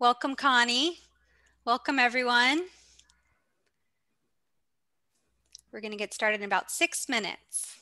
Welcome, Connie. Welcome, everyone. We're going to get started in about six minutes.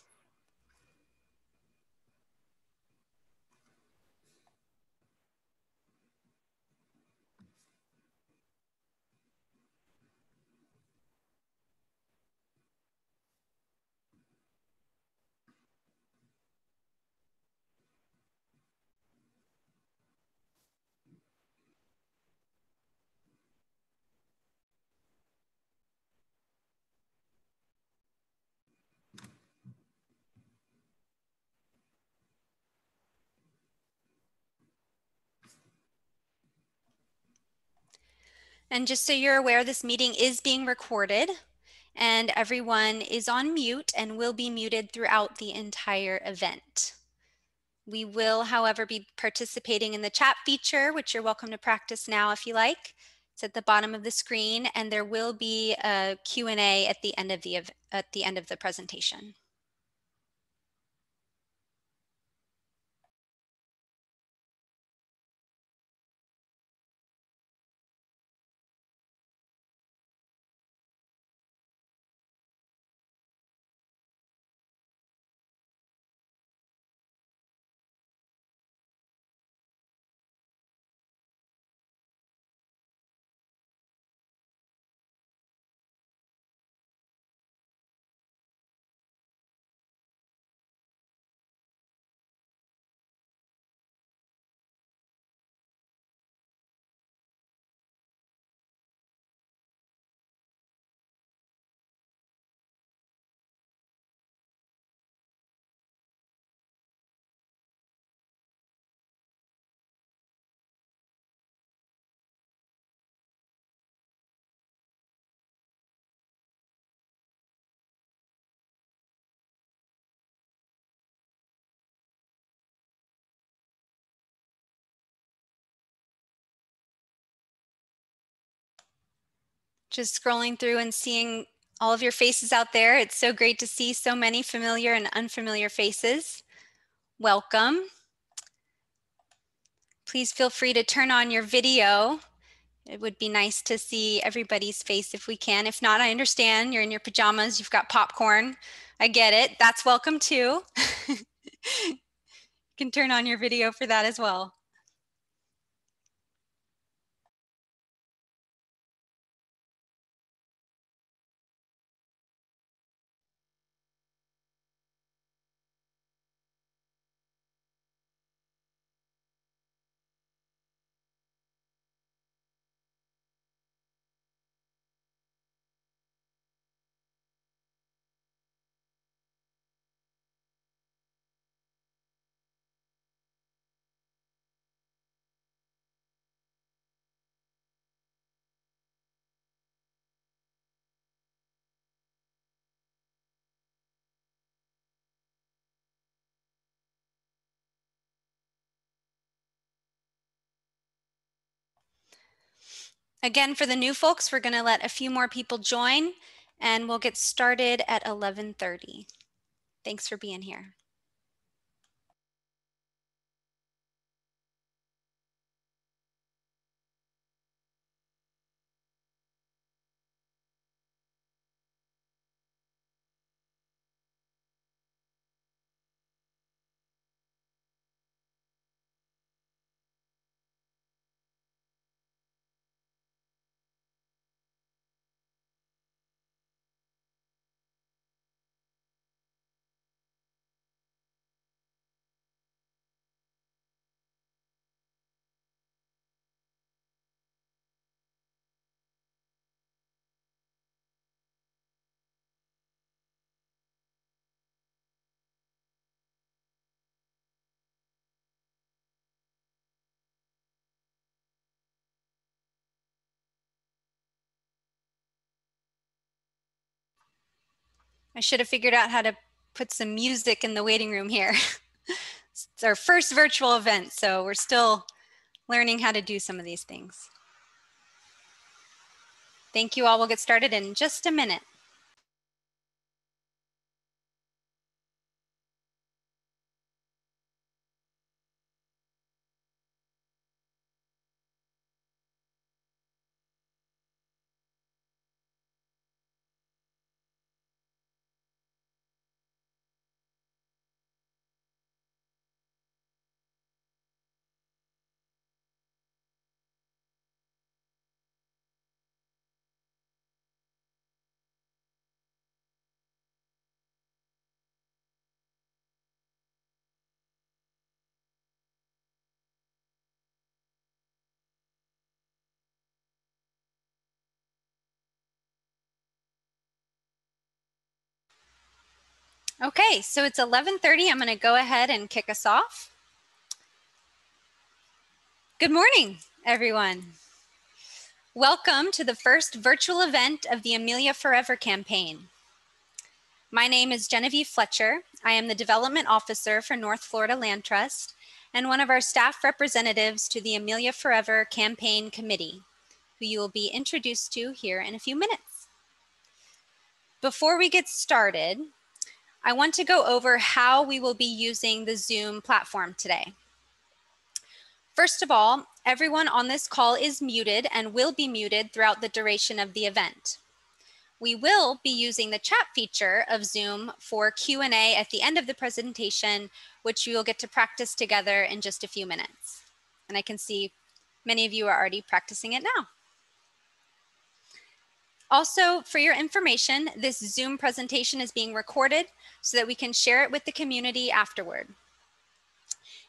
And just so you're aware, this meeting is being recorded and everyone is on mute and will be muted throughout the entire event. We will, however, be participating in the chat feature, which you're welcome to practice now if you like. It's at the bottom of the screen and there will be a Q&A at the end of the, at the end of the presentation. Just scrolling through and seeing all of your faces out there. It's so great to see so many familiar and unfamiliar faces. Welcome. Please feel free to turn on your video. It would be nice to see everybody's face if we can. If not, I understand you're in your pajamas, you've got popcorn. I get it. That's welcome too. you can turn on your video for that as well. Again, for the new folks, we're gonna let a few more people join and we'll get started at 11.30. Thanks for being here. I should have figured out how to put some music in the waiting room here. it's our first virtual event, so we're still learning how to do some of these things. Thank you all. We'll get started in just a minute. Okay, so it's 11:30. I'm going to go ahead and kick us off. Good morning, everyone. Welcome to the first virtual event of the Amelia Forever campaign. My name is Genevieve Fletcher. I am the Development Officer for North Florida Land Trust and one of our staff representatives to the Amelia Forever Campaign Committee, who you will be introduced to here in a few minutes. Before we get started, I want to go over how we will be using the Zoom platform today. First of all, everyone on this call is muted and will be muted throughout the duration of the event. We will be using the chat feature of Zoom for Q&A at the end of the presentation, which you will get to practice together in just a few minutes. And I can see many of you are already practicing it now. Also, for your information, this Zoom presentation is being recorded so that we can share it with the community afterward.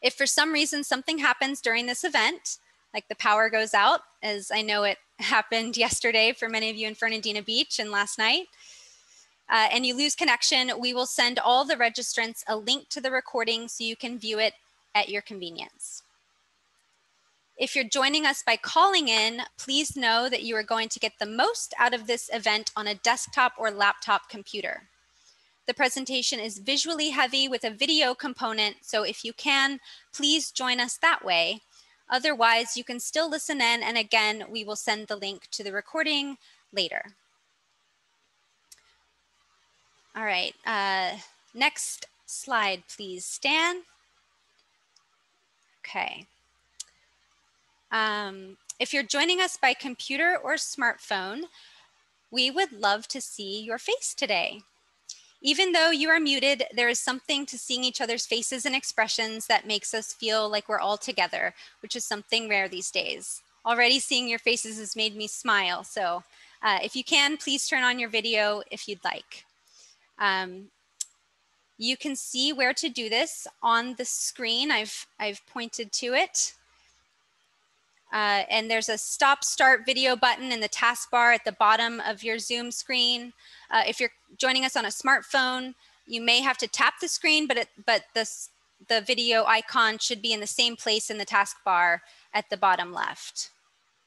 If for some reason something happens during this event, like the power goes out, as I know it happened yesterday for many of you in Fernandina Beach and last night, uh, and you lose connection, we will send all the registrants a link to the recording so you can view it at your convenience. If you're joining us by calling in, please know that you are going to get the most out of this event on a desktop or laptop computer. The presentation is visually heavy with a video component, so if you can, please join us that way. Otherwise, you can still listen in, and again, we will send the link to the recording later. All right, uh, next slide, please, Stan. Okay. Um, if you're joining us by computer or smartphone, we would love to see your face today. Even though you are muted, there is something to seeing each other's faces and expressions that makes us feel like we're all together, which is something rare these days. Already seeing your faces has made me smile. So uh, if you can, please turn on your video if you'd like. Um, you can see where to do this on the screen. I've, I've pointed to it. Uh, and there's a stop start video button in the taskbar at the bottom of your Zoom screen. Uh, if you're joining us on a smartphone, you may have to tap the screen, but, it, but this, the video icon should be in the same place in the taskbar at the bottom left.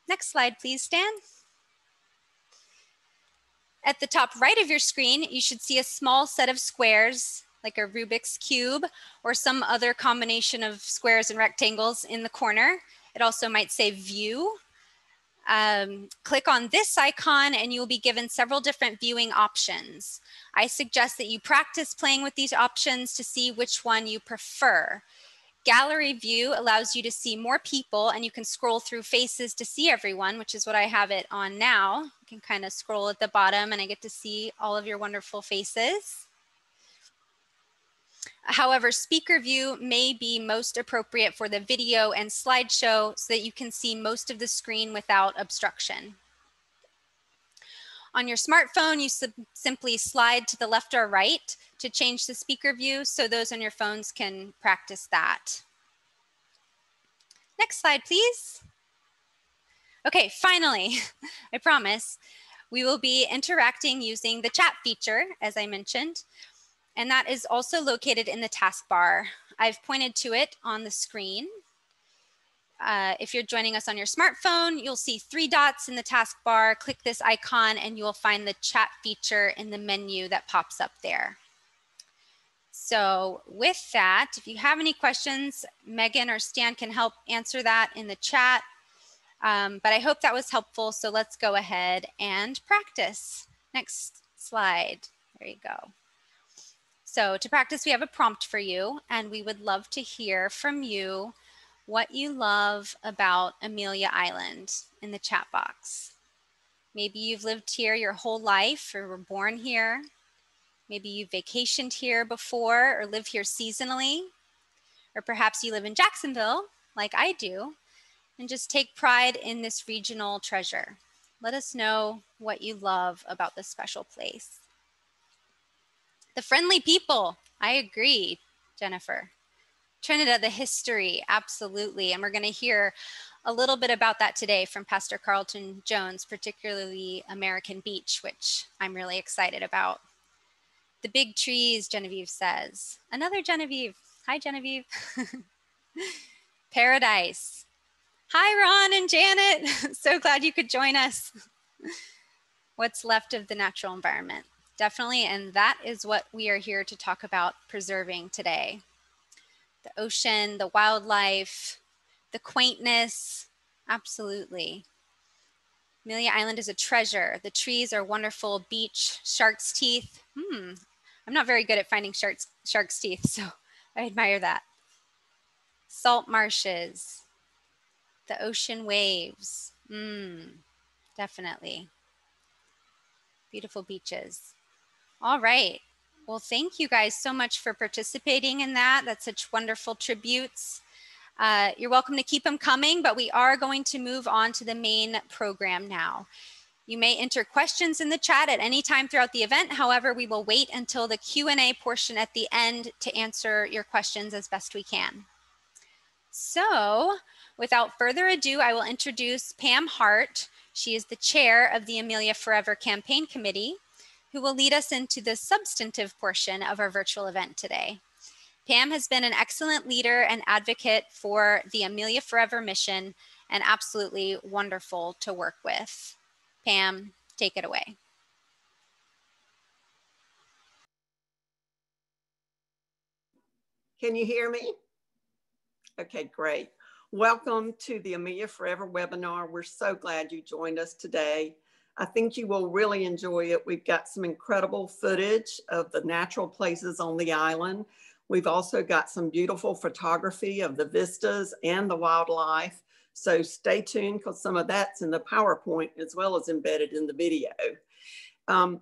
Next slide, please, Stan. At the top right of your screen, you should see a small set of squares like a Rubik's Cube or some other combination of squares and rectangles in the corner. It also might say view. Um, click on this icon and you'll be given several different viewing options. I suggest that you practice playing with these options to see which one you prefer. Gallery view allows you to see more people and you can scroll through faces to see everyone, which is what I have it on now. You can kind of scroll at the bottom and I get to see all of your wonderful faces. However, speaker view may be most appropriate for the video and slideshow so that you can see most of the screen without obstruction. On your smartphone, you simply slide to the left or right to change the speaker view so those on your phones can practice that. Next slide, please. Okay, finally, I promise, we will be interacting using the chat feature, as I mentioned and that is also located in the taskbar. I've pointed to it on the screen. Uh, if you're joining us on your smartphone, you'll see three dots in the taskbar. Click this icon and you will find the chat feature in the menu that pops up there. So with that, if you have any questions, Megan or Stan can help answer that in the chat. Um, but I hope that was helpful. So let's go ahead and practice. Next slide. There you go. So to practice, we have a prompt for you, and we would love to hear from you what you love about Amelia Island in the chat box. Maybe you've lived here your whole life or were born here. Maybe you vacationed here before or live here seasonally. Or perhaps you live in Jacksonville, like I do, and just take pride in this regional treasure. Let us know what you love about this special place. The friendly people. I agree, Jennifer. Trinidad, the history, absolutely. And we're going to hear a little bit about that today from Pastor Carlton Jones, particularly American Beach, which I'm really excited about. The big trees, Genevieve says. Another Genevieve. Hi, Genevieve. Paradise. Hi, Ron and Janet. so glad you could join us. What's left of the natural environment? Definitely. And that is what we are here to talk about preserving today. The ocean, the wildlife, the quaintness. Absolutely. Amelia Island is a treasure. The trees are wonderful. Beach, shark's teeth. Hmm. I'm not very good at finding shark's, shark's teeth, so I admire that. Salt marshes, the ocean waves. Hmm. Definitely. Beautiful beaches. All right. Well, thank you guys so much for participating in that. That's such wonderful tributes. Uh, you're welcome to keep them coming, but we are going to move on to the main program now. You may enter questions in the chat at any time throughout the event. However, we will wait until the Q&A portion at the end to answer your questions as best we can. So without further ado, I will introduce Pam Hart. She is the chair of the Amelia Forever Campaign Committee, who will lead us into the substantive portion of our virtual event today. Pam has been an excellent leader and advocate for the Amelia Forever mission and absolutely wonderful to work with. Pam, take it away. Can you hear me? Okay, great. Welcome to the Amelia Forever webinar. We're so glad you joined us today. I think you will really enjoy it. We've got some incredible footage of the natural places on the island. We've also got some beautiful photography of the vistas and the wildlife. So stay tuned because some of that's in the PowerPoint as well as embedded in the video. Um,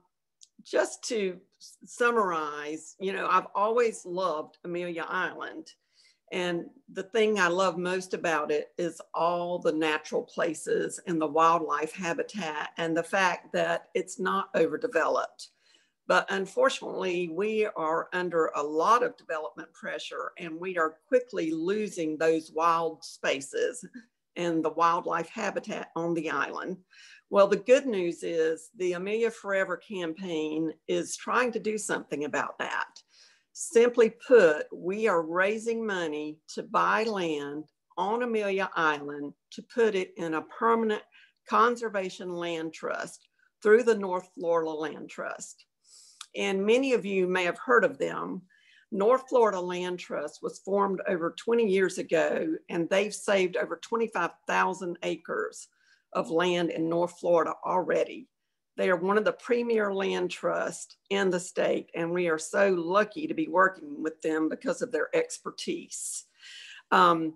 just to summarize, you know, I've always loved Amelia Island. And the thing I love most about it is all the natural places and the wildlife habitat and the fact that it's not overdeveloped. But unfortunately, we are under a lot of development pressure and we are quickly losing those wild spaces and the wildlife habitat on the island. Well, the good news is the Amelia Forever campaign is trying to do something about that. Simply put, we are raising money to buy land on Amelia Island to put it in a permanent conservation land trust through the North Florida Land Trust and many of you may have heard of them. North Florida Land Trust was formed over 20 years ago, and they've saved over 25,000 acres of land in North Florida already. They are one of the premier land trusts in the state, and we are so lucky to be working with them because of their expertise. Um,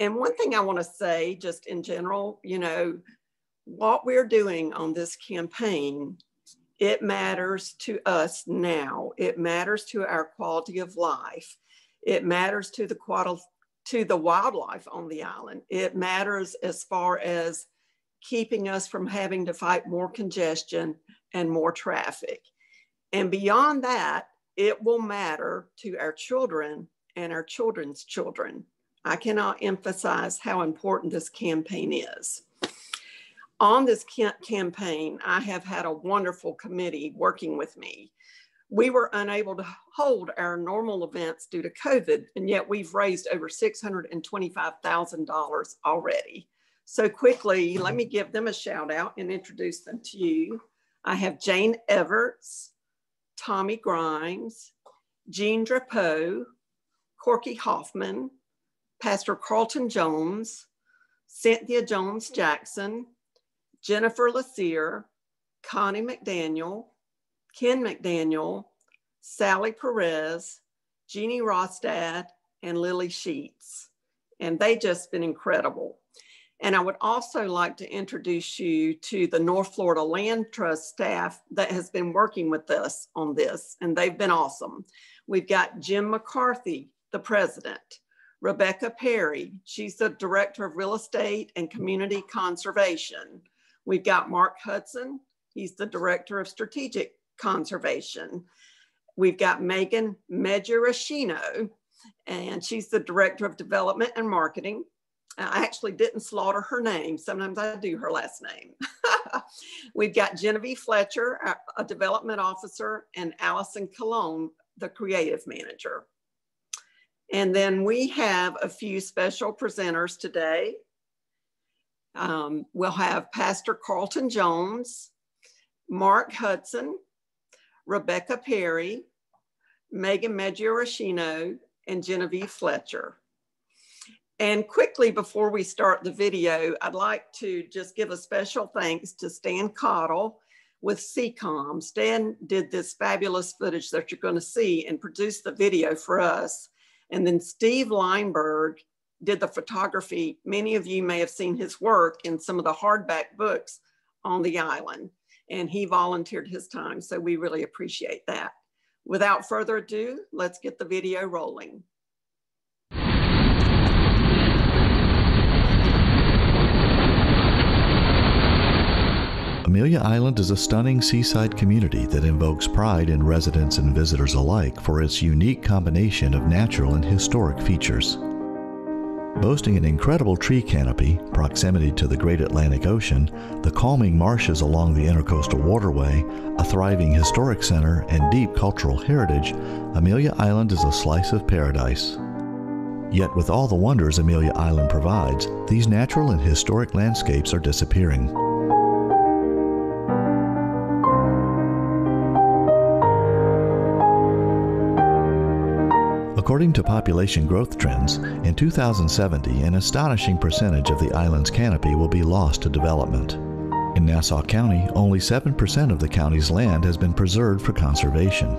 and one thing I want to say, just in general, you know, what we're doing on this campaign it matters to us now. It matters to our quality of life. It matters to the to the wildlife on the island. It matters as far as keeping us from having to fight more congestion and more traffic. And beyond that, it will matter to our children and our children's children. I cannot emphasize how important this campaign is on this campaign, I have had a wonderful committee working with me. We were unable to hold our normal events due to COVID, and yet we've raised over $625,000 already. So quickly, let me give them a shout out and introduce them to you. I have Jane Everts, Tommy Grimes, Jean Drapeau, Corky Hoffman, Pastor Carlton Jones, Cynthia Jones Jackson, Jennifer Lassier, Connie McDaniel, Ken McDaniel, Sally Perez, Jeannie Rostad, and Lily Sheets. And they've just been incredible. And I would also like to introduce you to the North Florida Land Trust staff that has been working with us on this, and they've been awesome. We've got Jim McCarthy, the president, Rebecca Perry, she's the director of real estate and community conservation. We've got Mark Hudson. He's the Director of Strategic Conservation. We've got Megan Medjurashino, and she's the Director of Development and Marketing. I actually didn't slaughter her name. Sometimes I do her last name. We've got Genevieve Fletcher, a development officer, and Allison Cologne, the creative manager. And then we have a few special presenters today. Um, we'll have Pastor Carlton Jones, Mark Hudson, Rebecca Perry, Megan Maggiorashino, and Genevieve Fletcher. And quickly before we start the video, I'd like to just give a special thanks to Stan Cottle with CCOM. Stan did this fabulous footage that you're gonna see and produced the video for us. And then Steve Leimberg did the photography. Many of you may have seen his work in some of the hardback books on the island. And he volunteered his time, so we really appreciate that. Without further ado, let's get the video rolling. Amelia Island is a stunning seaside community that invokes pride in residents and visitors alike for its unique combination of natural and historic features. Boasting an incredible tree canopy, proximity to the Great Atlantic Ocean, the calming marshes along the Intercoastal Waterway, a thriving historic center, and deep cultural heritage, Amelia Island is a slice of paradise. Yet with all the wonders Amelia Island provides, these natural and historic landscapes are disappearing. According to population growth trends, in 2070, an astonishing percentage of the island's canopy will be lost to development. In Nassau County, only 7% of the county's land has been preserved for conservation.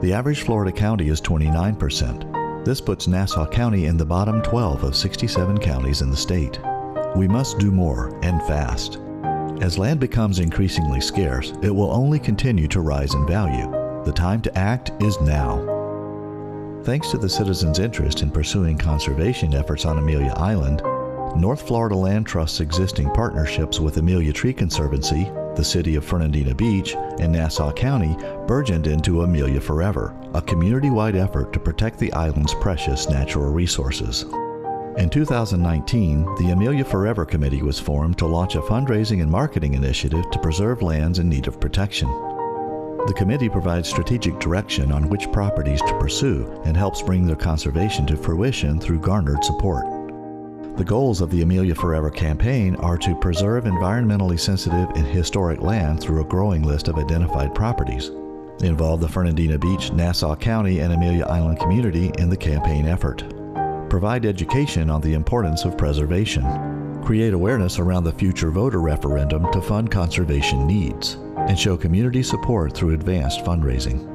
The average Florida county is 29%. This puts Nassau County in the bottom 12 of 67 counties in the state. We must do more, and fast. As land becomes increasingly scarce, it will only continue to rise in value. The time to act is now. Thanks to the citizens' interest in pursuing conservation efforts on Amelia Island, North Florida Land Trust's existing partnerships with Amelia Tree Conservancy, the City of Fernandina Beach, and Nassau County burgeoned into Amelia Forever, a community-wide effort to protect the island's precious natural resources. In 2019, the Amelia Forever Committee was formed to launch a fundraising and marketing initiative to preserve lands in need of protection. The committee provides strategic direction on which properties to pursue and helps bring their conservation to fruition through garnered support. The goals of the Amelia Forever campaign are to preserve environmentally sensitive and historic land through a growing list of identified properties, involve the Fernandina Beach, Nassau County, and Amelia Island community in the campaign effort, provide education on the importance of preservation, create awareness around the future voter referendum to fund conservation needs, and show community support through advanced fundraising.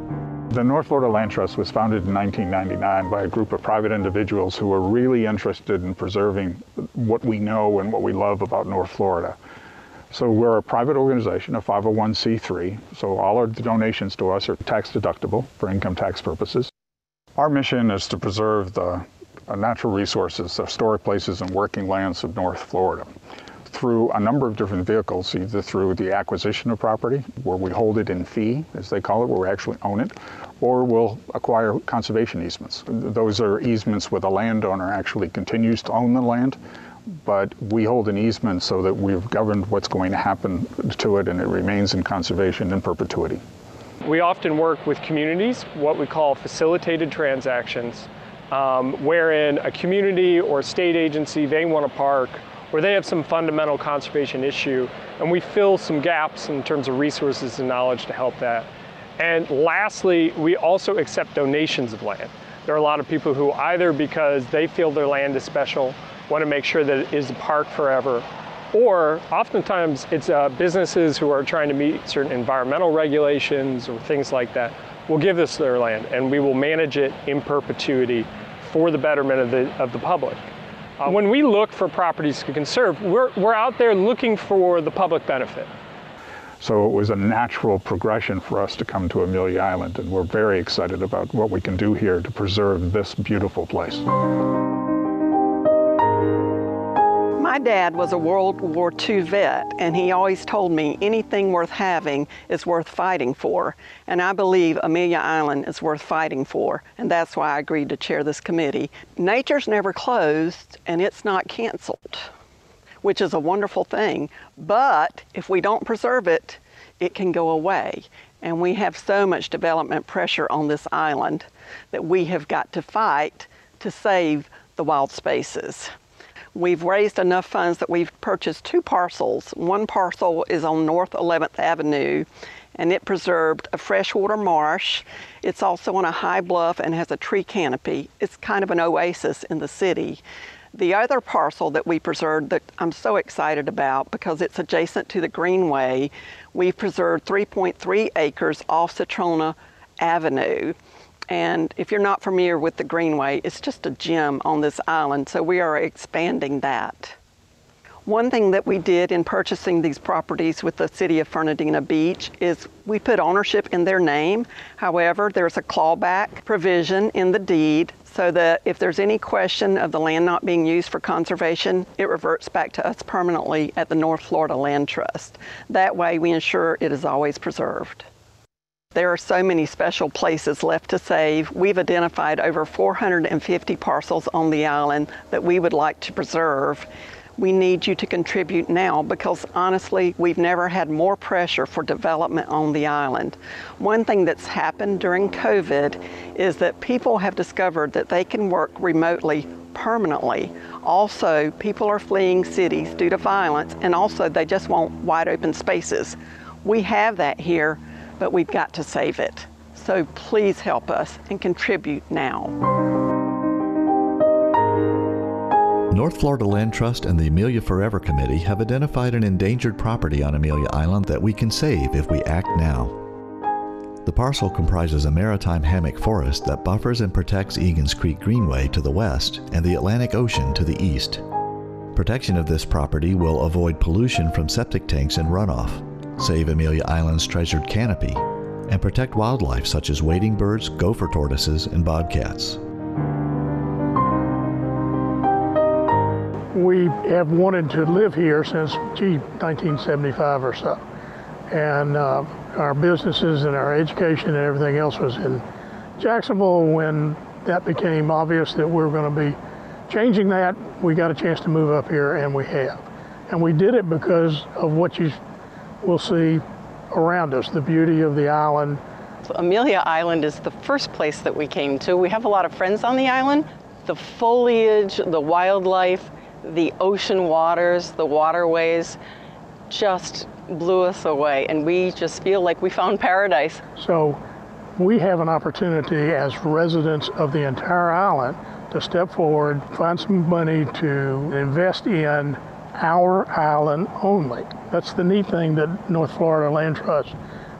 The North Florida Land Trust was founded in 1999 by a group of private individuals who were really interested in preserving what we know and what we love about North Florida. So we're a private organization, a 501c3, so all our donations to us are tax deductible for income tax purposes. Our mission is to preserve the uh, natural resources, the historic places and working lands of North Florida through a number of different vehicles, either through the acquisition of property, where we hold it in fee, as they call it, where we actually own it, or we'll acquire conservation easements. Those are easements where the landowner actually continues to own the land, but we hold an easement so that we've governed what's going to happen to it and it remains in conservation in perpetuity. We often work with communities, what we call facilitated transactions, um, wherein a community or state agency, they want to park where they have some fundamental conservation issue, and we fill some gaps in terms of resources and knowledge to help that. And lastly, we also accept donations of land. There are a lot of people who either because they feel their land is special, want to make sure that it is a park forever, or oftentimes it's uh, businesses who are trying to meet certain environmental regulations or things like that will give us their land and we will manage it in perpetuity for the betterment of the, of the public. Uh, when we look for properties to conserve, we're, we're out there looking for the public benefit. So it was a natural progression for us to come to Amelia Island, and we're very excited about what we can do here to preserve this beautiful place. My dad was a World War II vet, and he always told me anything worth having is worth fighting for. And I believe Amelia Island is worth fighting for, and that's why I agreed to chair this committee. Nature's never closed, and it's not canceled. which is a wonderful thing. But if we don't preserve it, it can go away. And we have so much development pressure on this island that we have got to fight to save the wild spaces. We've raised enough funds that we've purchased two parcels. One parcel is on North 11th Avenue and it preserved a freshwater marsh. It's also on a high bluff and has a tree canopy. It's kind of an oasis in the city. The other parcel that we preserved that I'm so excited about because it's adjacent to the Greenway, we preserved 3.3 acres off Citrona Avenue. And if you're not familiar with the Greenway, it's just a gem on this island, so we are expanding that. One thing that we did in purchasing these properties with the city of Fernandina Beach is we put ownership in their name. However, there's a clawback provision in the deed so that if there's any question of the land not being used for conservation, it reverts back to us permanently at the North Florida Land Trust. That way we ensure it is always preserved. There are so many special places left to save. We've identified over 450 parcels on the island that we would like to preserve we need you to contribute now because honestly, we've never had more pressure for development on the island. One thing that's happened during COVID is that people have discovered that they can work remotely permanently. Also, people are fleeing cities due to violence and also they just want wide open spaces. We have that here, but we've got to save it. So please help us and contribute now. North Florida Land Trust and the Amelia Forever Committee have identified an endangered property on Amelia Island that we can save if we act now. The parcel comprises a maritime hammock forest that buffers and protects Egan's Creek Greenway to the west and the Atlantic Ocean to the east. Protection of this property will avoid pollution from septic tanks and runoff, save Amelia Island's treasured canopy, and protect wildlife such as wading birds, gopher tortoises, and bobcats. we have wanted to live here since, gee, 1975 or so. And uh, our businesses and our education and everything else was in Jacksonville. When that became obvious that we are going to be changing that, we got a chance to move up here, and we have. And we did it because of what you will see around us, the beauty of the island. Amelia Island is the first place that we came to. We have a lot of friends on the island. The foliage, the wildlife, the ocean waters, the waterways just blew us away and we just feel like we found paradise. So we have an opportunity as residents of the entire island to step forward, find some money to invest in our island only. That's the neat thing that North Florida Land Trust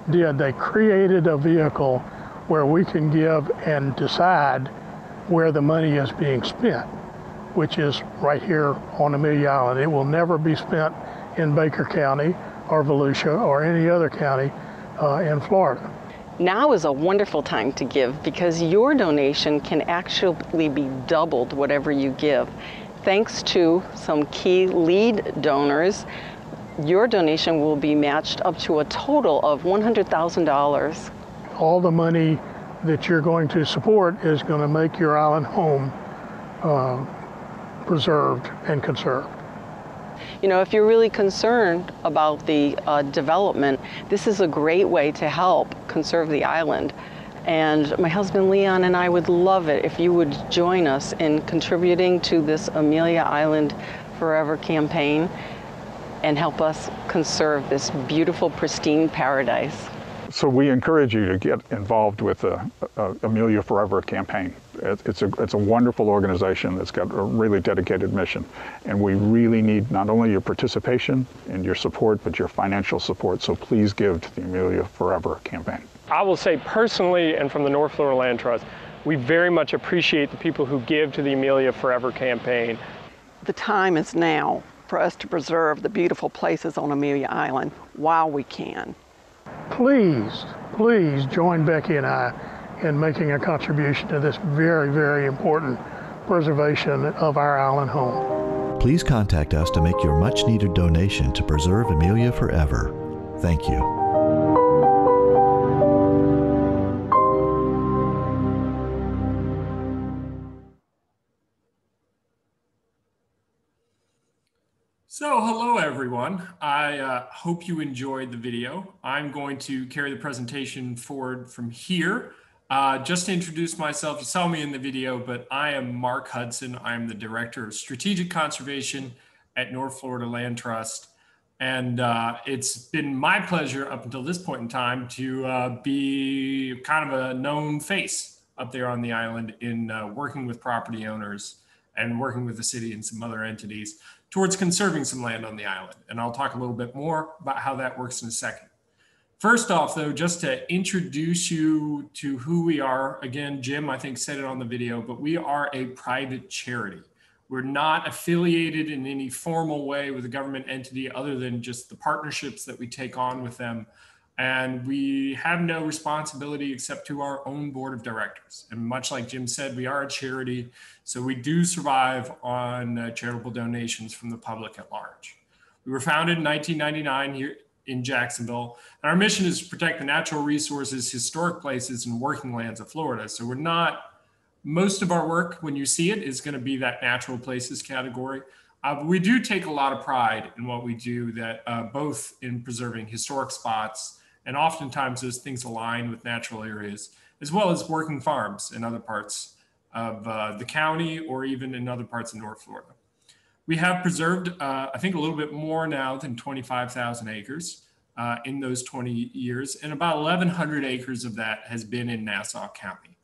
did. They created a vehicle where we can give and decide where the money is being spent which is right here on Amelia Island. It will never be spent in Baker County or Volusia or any other county uh, in Florida. Now is a wonderful time to give because your donation can actually be doubled whatever you give. Thanks to some key lead donors, your donation will be matched up to a total of $100,000. All the money that you're going to support is going to make your island home uh, preserved and conserved. You know, if you're really concerned about the uh, development, this is a great way to help conserve the island. And my husband Leon and I would love it if you would join us in contributing to this Amelia Island Forever campaign and help us conserve this beautiful, pristine paradise. So we encourage you to get involved with the uh, Amelia Forever campaign. It's a, it's a wonderful organization that's got a really dedicated mission. And we really need not only your participation and your support, but your financial support. So please give to the Amelia Forever campaign. I will say personally, and from the North Florida Land Trust, we very much appreciate the people who give to the Amelia Forever campaign. The time is now for us to preserve the beautiful places on Amelia Island while we can. Please, please join Becky and I in making a contribution to this very, very important preservation of our island home. Please contact us to make your much needed donation to preserve Amelia forever. Thank you. So hello everyone. I uh, hope you enjoyed the video. I'm going to carry the presentation forward from here. Uh, just to introduce myself, you saw me in the video, but I am Mark Hudson. I'm the Director of Strategic Conservation at North Florida Land Trust. And uh, it's been my pleasure up until this point in time to uh, be kind of a known face up there on the island in uh, working with property owners and working with the city and some other entities towards conserving some land on the island. And I'll talk a little bit more about how that works in a second. First off, though, just to introduce you to who we are, again, Jim, I think, said it on the video, but we are a private charity. We're not affiliated in any formal way with a government entity other than just the partnerships that we take on with them. And we have no responsibility except to our own board of directors. And much like Jim said, we are a charity. So we do survive on uh, charitable donations from the public at large. We were founded in 1999 here in Jacksonville. And our mission is to protect the natural resources, historic places, and working lands of Florida. So we're not most of our work, when you see it, is going to be that natural places category. Uh, we do take a lot of pride in what we do, that uh, both in preserving historic spots, and oftentimes those things align with natural areas, as well as working farms in other parts of uh, the county or even in other parts of North Florida. We have preserved, uh, I think, a little bit more now than 25,000 acres uh, in those 20 years, and about 1,100 acres of that has been in Nassau County.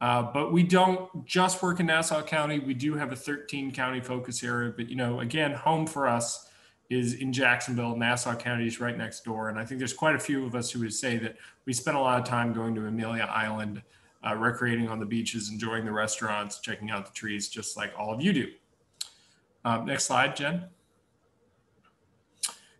Uh, but we don't just work in Nassau County. We do have a 13 county focus area, but you know, again, home for us is in Jacksonville. Nassau County is right next door, and I think there's quite a few of us who would say that we spend a lot of time going to Amelia Island, uh, recreating on the beaches, enjoying the restaurants, checking out the trees, just like all of you do. Um, next slide, Jen.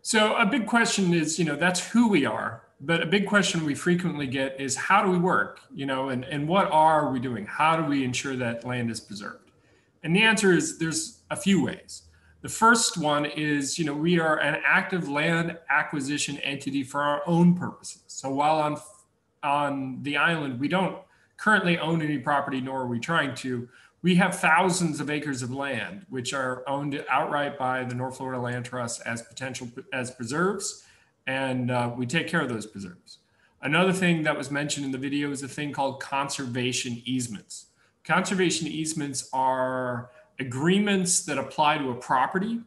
So a big question is, you know, that's who we are but a big question we frequently get is how do we work you know and, and what are we doing how do we ensure that land is preserved and the answer is there's a few ways the first one is you know we are an active land acquisition entity for our own purposes so while on on the island we don't currently own any property nor are we trying to we have thousands of acres of land which are owned outright by the north florida land trust as potential as preserves and uh, we take care of those preserves. Another thing that was mentioned in the video is a thing called conservation easements. Conservation easements are agreements that apply to a property,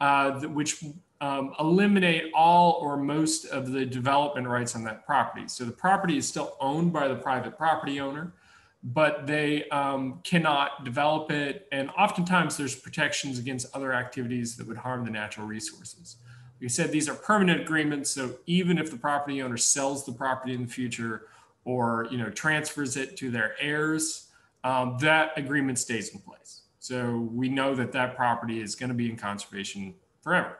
uh, which um, eliminate all or most of the development rights on that property. So the property is still owned by the private property owner, but they um, cannot develop it. And oftentimes there's protections against other activities that would harm the natural resources. We said these are permanent agreements. So even if the property owner sells the property in the future or you know transfers it to their heirs, um, that agreement stays in place. So we know that that property is going to be in conservation forever.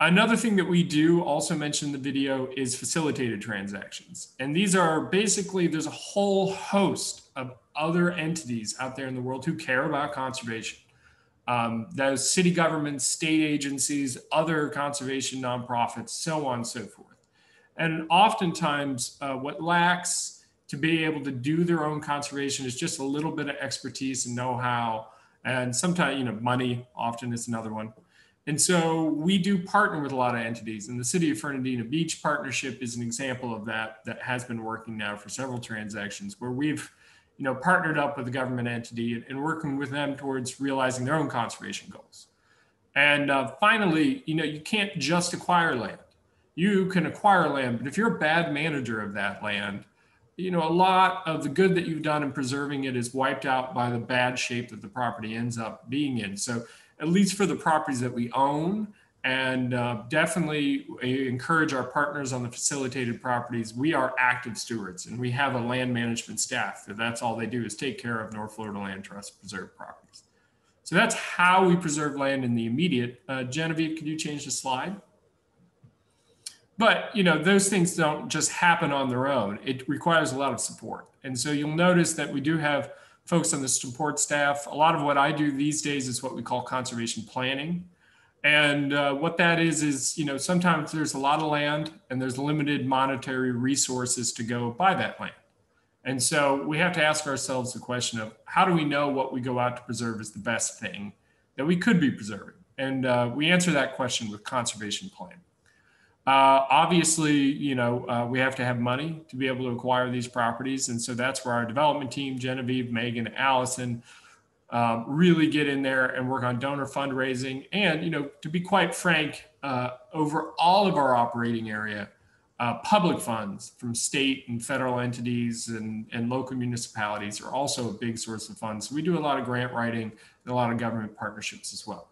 Another thing that we do also mention in the video is facilitated transactions. And these are basically, there's a whole host of other entities out there in the world who care about conservation um, those city governments, state agencies, other conservation nonprofits, so on and so forth. And oftentimes, uh, what lacks to be able to do their own conservation is just a little bit of expertise and know how. And sometimes, you know, money often is another one. And so we do partner with a lot of entities. And the City of Fernandina Beach Partnership is an example of that, that has been working now for several transactions where we've you know, partnered up with a government entity and, working with them towards realizing their own conservation goals. And uh, finally, you know, you can't just acquire land. You can acquire land, but if you're a bad manager of that land, you know, a lot of the good that you've done in preserving it is wiped out by the bad shape that the property ends up being in. So, at least for the properties that we own, and uh, definitely encourage our partners on the facilitated properties. We are active stewards and we have a land management staff. That that's all they do is take care of North Florida Land Trust preserved properties. So that's how we preserve land in the immediate. Uh, Genevieve, could you change the slide? But you know those things don't just happen on their own. It requires a lot of support, and so you'll notice that we do have folks on the support staff. A lot of what I do these days is what we call conservation planning. And uh, what that is, is, you know, sometimes there's a lot of land and there's limited monetary resources to go buy that land. And so we have to ask ourselves the question of how do we know what we go out to preserve is the best thing that we could be preserving? And uh, we answer that question with conservation plan. Uh, obviously, you know, uh, we have to have money to be able to acquire these properties. And so that's where our development team, Genevieve, Megan, Allison, uh, really get in there and work on donor fundraising. And, you know, to be quite frank, uh, over all of our operating area, uh, public funds from state and federal entities and, and local municipalities are also a big source of funds. So we do a lot of grant writing and a lot of government partnerships as well.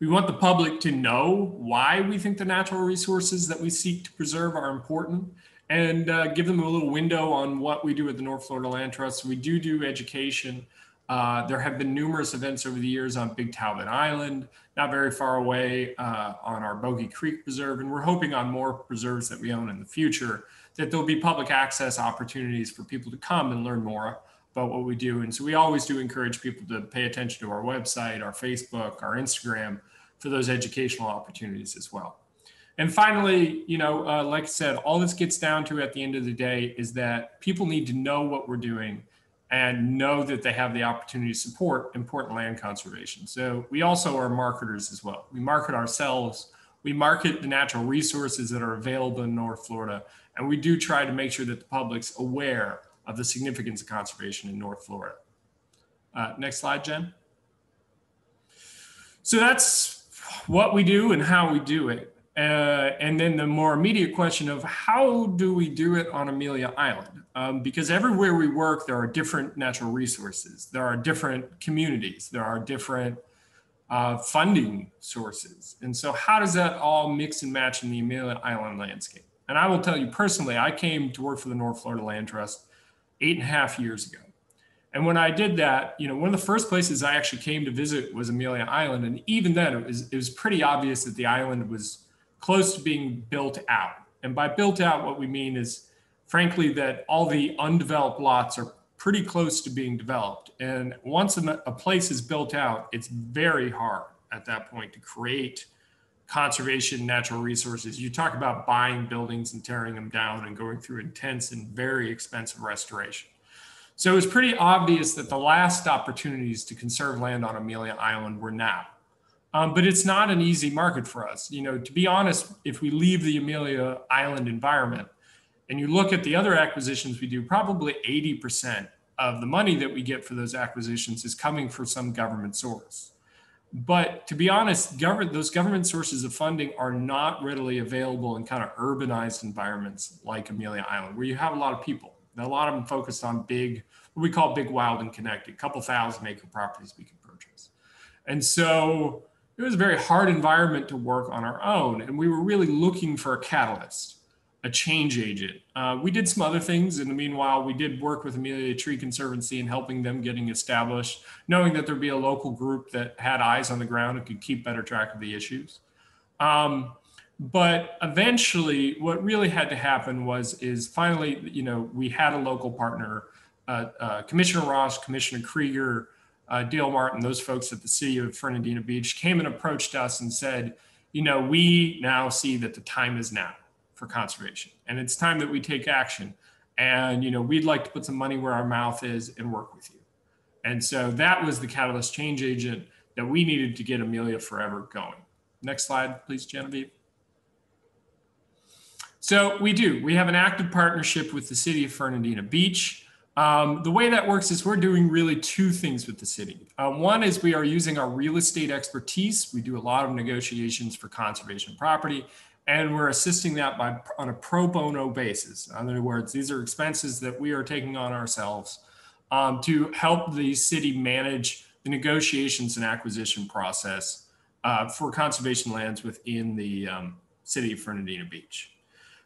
We want the public to know why we think the natural resources that we seek to preserve are important and uh, give them a little window on what we do at the North Florida Land Trust. We do do education. Uh, there have been numerous events over the years on Big Talbot Island, not very far away uh, on our Bogey Creek Preserve, and we're hoping on more preserves that we own in the future that there'll be public access opportunities for people to come and learn more about what we do. And so we always do encourage people to pay attention to our website, our Facebook, our Instagram for those educational opportunities as well. And finally, you know, uh, like I said, all this gets down to at the end of the day is that people need to know what we're doing and know that they have the opportunity to support important land conservation. So we also are marketers as well. We market ourselves. We market the natural resources that are available in North Florida. And we do try to make sure that the public's aware of the significance of conservation in North Florida. Uh, next slide, Jen. So that's what we do and how we do it. Uh, and then the more immediate question of how do we do it on Amelia Island? Um, because everywhere we work, there are different natural resources, there are different communities, there are different uh, funding sources. And so, how does that all mix and match in the Amelia Island landscape? And I will tell you personally, I came to work for the North Florida Land Trust eight and a half years ago. And when I did that, you know, one of the first places I actually came to visit was Amelia Island. And even then, it was, it was pretty obvious that the island was close to being built out. And by built out, what we mean is, frankly, that all the undeveloped lots are pretty close to being developed. And once a, a place is built out, it's very hard at that point to create conservation natural resources. You talk about buying buildings and tearing them down and going through intense and very expensive restoration. So it was pretty obvious that the last opportunities to conserve land on Amelia Island were now. Um, but it's not an easy market for us. You know, to be honest, if we leave the Amelia Island environment and you look at the other acquisitions we do, probably 80% of the money that we get for those acquisitions is coming from some government source. But to be honest, government, those government sources of funding are not readily available in kind of urbanized environments like Amelia Island, where you have a lot of people. And A lot of them focused on big, what we call big, wild, and connected, a couple thousand acre properties we can purchase. And so it was a very hard environment to work on our own. And we were really looking for a catalyst, a change agent. Uh, we did some other things. In the meanwhile, we did work with Amelia Tree Conservancy and helping them getting established, knowing that there'd be a local group that had eyes on the ground and could keep better track of the issues. Um, but eventually, what really had to happen was is finally, you know, we had a local partner, uh, uh, Commissioner Ross, Commissioner Kreger, uh, Dale Martin, those folks at the city of Fernandina Beach came and approached us and said, you know, we now see that the time is now for conservation and it's time that we take action. And, you know, we'd like to put some money where our mouth is and work with you. And so that was the catalyst change agent that we needed to get Amelia Forever going. Next slide, please, Genevieve. So we do. We have an active partnership with the city of Fernandina Beach. Um, the way that works is we're doing really two things with the city. Uh, one is we are using our real estate expertise. We do a lot of negotiations for conservation property, and we're assisting that by on a pro bono basis. In other words, these are expenses that we are taking on ourselves um, to help the city manage the negotiations and acquisition process uh, for conservation lands within the um, city of Fernandina Beach.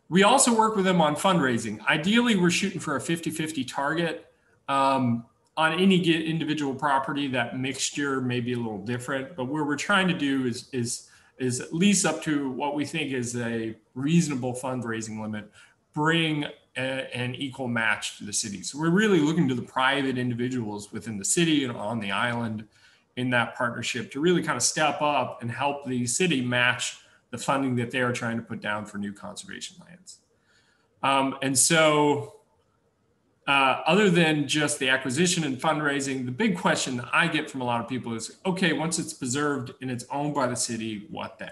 We also work with them on fundraising. Ideally, we're shooting for a 50 50 target. Um, on any individual property, that mixture may be a little different, but what we're trying to do is, is, is at least up to what we think is a reasonable fundraising limit, bring a, an equal match to the city. So we're really looking to the private individuals within the city and on the island in that partnership to really kind of step up and help the city match the funding that they are trying to put down for new conservation lands. Um, and so uh, other than just the acquisition and fundraising, the big question that I get from a lot of people is, okay, once it's preserved and it's owned by the city, what then?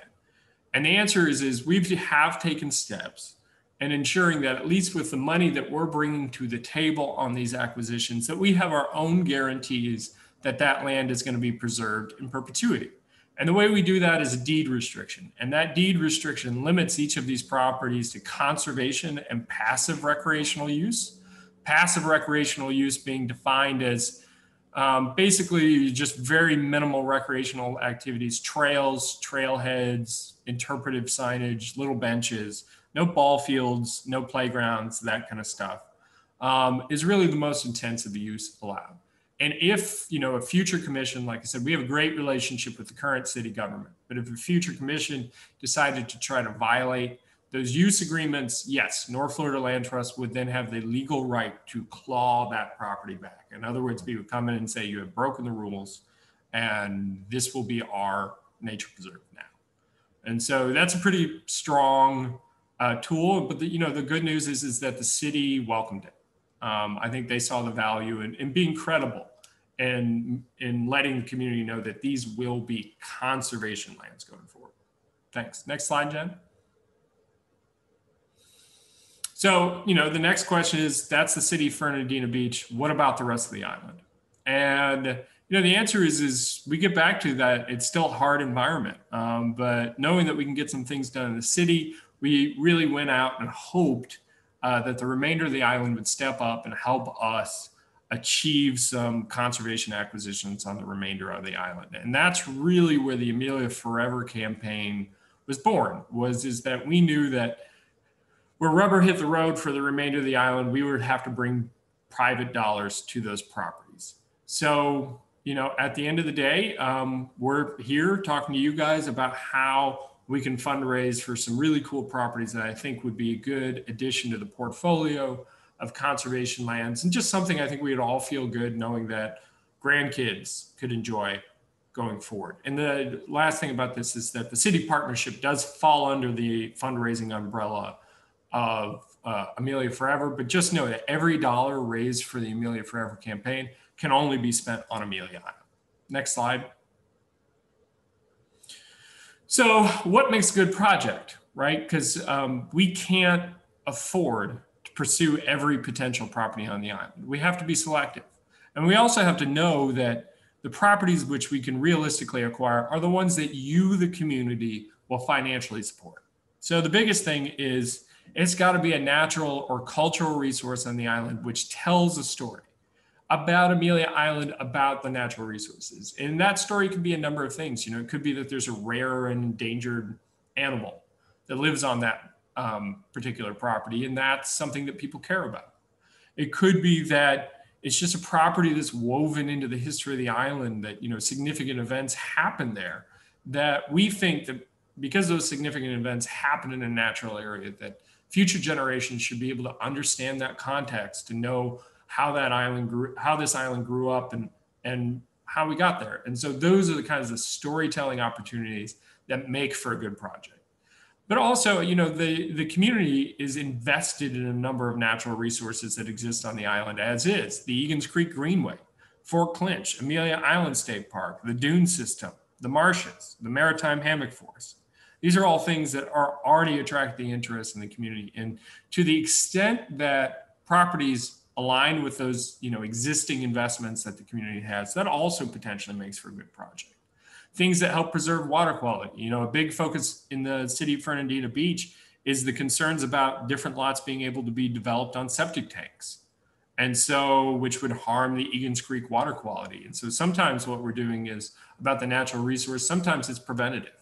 And the answer is, is we have taken steps and ensuring that at least with the money that we're bringing to the table on these acquisitions, that we have our own guarantees that that land is going to be preserved in perpetuity. And the way we do that is a deed restriction. And that deed restriction limits each of these properties to conservation and passive recreational use. Passive recreational use being defined as um, basically just very minimal recreational activities, trails, trailheads, interpretive signage, little benches, no ball fields, no playgrounds, that kind of stuff, um, is really the most intensive use allowed. And if, you know, a future commission, like I said, we have a great relationship with the current city government, but if a future commission decided to try to violate those use agreements, yes, North Florida Land Trust would then have the legal right to claw that property back. In other words, we would come in and say, you have broken the rules and this will be our nature preserve now. And so that's a pretty strong uh, tool. But the, you know, the good news is is that the city welcomed it. Um, I think they saw the value in, in being credible and in letting the community know that these will be conservation lands going forward. Thanks. Next slide, Jen. So, you know, the next question is that's the city of Fernandina Beach. What about the rest of the island? And, you know, the answer is, is we get back to that. It's still hard environment. Um, but knowing that we can get some things done in the city, we really went out and hoped uh, that the remainder of the island would step up and help us achieve some conservation acquisitions on the remainder of the island. And that's really where the Amelia Forever campaign was born, was is that we knew that where rubber hit the road for the remainder of the island, we would have to bring private dollars to those properties. So, you know, at the end of the day, um, we're here talking to you guys about how we can fundraise for some really cool properties that I think would be a good addition to the portfolio of conservation lands and just something I think we'd all feel good knowing that grandkids could enjoy going forward. And the last thing about this is that the city partnership does fall under the fundraising umbrella of uh, Amelia Forever, but just know that every dollar raised for the Amelia Forever campaign can only be spent on Amelia Island. Next slide. So, what makes a good project, right? Because um, we can't afford to pursue every potential property on the island. We have to be selective. And we also have to know that the properties which we can realistically acquire are the ones that you, the community, will financially support. So, the biggest thing is it's got to be a natural or cultural resource on the island which tells a story about Amelia Island, about the natural resources. And that story could be a number of things. You know, it could be that there's a rare and endangered animal that lives on that um, particular property, and that's something that people care about. It could be that it's just a property that's woven into the history of the island that, you know, significant events happen there that we think that because those significant events happen in a natural area that future generations should be able to understand that context to know how that island grew, how this island grew up, and and how we got there. And so those are the kinds of storytelling opportunities that make for a good project. But also, you know, the the community is invested in a number of natural resources that exist on the island, as is the Egan's Creek Greenway, Fort Clinch, Amelia Island State Park, the dune system, the marshes, the maritime hammock forest. These are all things that are already attracting interest in the community. And to the extent that properties align with those you know existing investments that the community has that also potentially makes for a good project. Things that help preserve water quality. You know a big focus in the city of fernandina beach is the concerns about different lots being able to be developed on septic tanks. And so which would harm the egan's creek water quality. And so sometimes what we're doing is about the natural resource sometimes it's preventative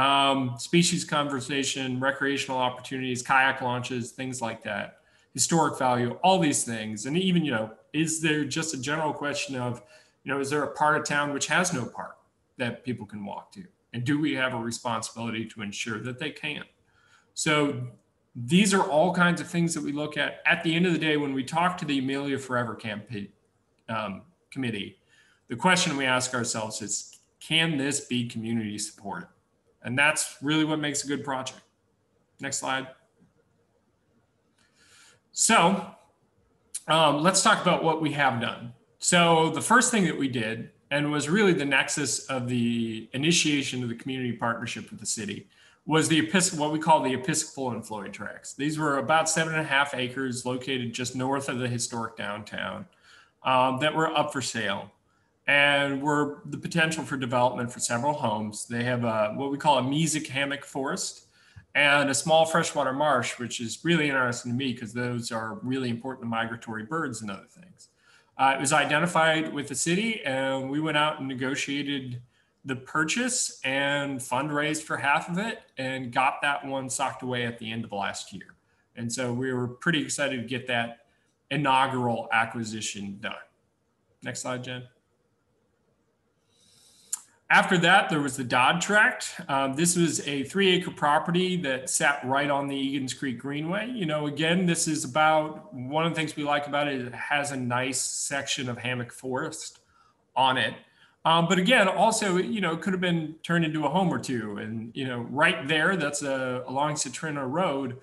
um, species conversation, recreational opportunities kayak launches things like that historic value, all these things. And even, you know, is there just a general question of, you know, is there a part of town which has no park that people can walk to? And do we have a responsibility to ensure that they can? So these are all kinds of things that we look at. At the end of the day, when we talk to the Amelia Forever campaign um, committee, the question we ask ourselves is, can this be community supported? And that's really what makes a good project. Next slide. So um, let's talk about what we have done. So the first thing that we did, and was really the nexus of the initiation of the community partnership with the city, was the Episcopal, what we call the Episcopal and Floyd tracks. These were about seven and a half acres located just north of the historic downtown um, that were up for sale and we're the potential for development for several homes. They have a, what we call a mesic hammock forest and a small freshwater marsh, which is really interesting to me because those are really important to migratory birds and other things. Uh, it was identified with the city, and we went out and negotiated the purchase and fundraised for half of it and got that one socked away at the end of last year. And so we were pretty excited to get that inaugural acquisition done. Next slide, Jen. After that, there was the Dodd Tract. Um, this was a three acre property that sat right on the Egan's Creek Greenway. You know, again, this is about one of the things we like about it, it has a nice section of hammock forest on it. Um, but again, also, you know, it could have been turned into a home or two. And, you know, right there, that's a, along Citrona Road.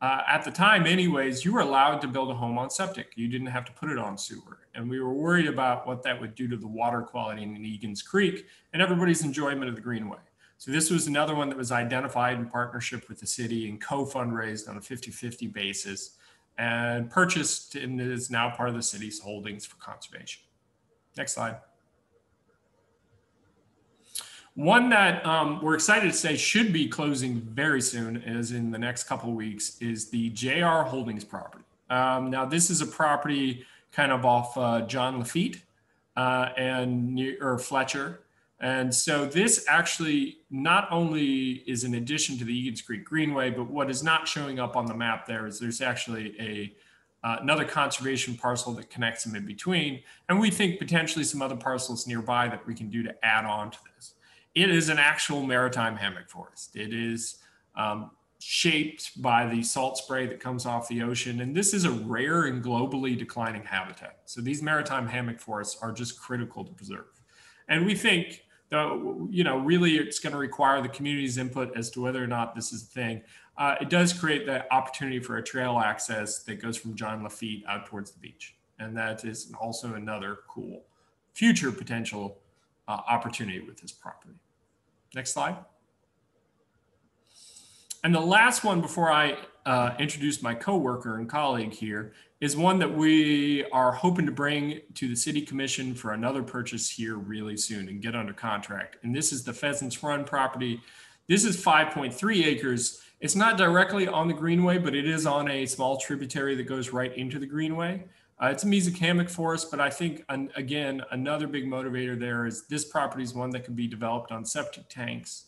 Uh, at the time, anyways, you were allowed to build a home on septic. You didn't have to put it on sewer and we were worried about what that would do to the water quality in Egan's Creek and everybody's enjoyment of the Greenway. So this was another one that was identified in partnership with the city and co-fundraised on a 50-50 basis and purchased and is now part of the city's holdings for conservation. Next slide. One that um, we're excited to say should be closing very soon, as in the next couple of weeks, is the JR Holdings property. Um, now, this is a property kind of off uh, John Lafitte uh, and or Fletcher. And so this actually not only is an addition to the Egan's Creek Greenway, but what is not showing up on the map there is there's actually a uh, another conservation parcel that connects them in between. And we think potentially some other parcels nearby that we can do to add on to this. It is an actual maritime hammock forest. It is um, shaped by the salt spray that comes off the ocean. And this is a rare and globally declining habitat. So these maritime hammock forests are just critical to preserve. And we think though, you know, really it's going to require the community's input as to whether or not this is a thing. Uh, it does create the opportunity for a trail access that goes from John Lafitte out towards the beach. And that is also another cool future potential uh, opportunity with this property. Next slide. And the last one before I uh, introduce my coworker and colleague here is one that we are hoping to bring to the city commission for another purchase here really soon and get under contract. And this is the Pheasants Run property. This is 5.3 acres. It's not directly on the Greenway, but it is on a small tributary that goes right into the Greenway. Uh, it's a mesic hammock forest, but I think, an, again, another big motivator there is this property is one that can be developed on septic tanks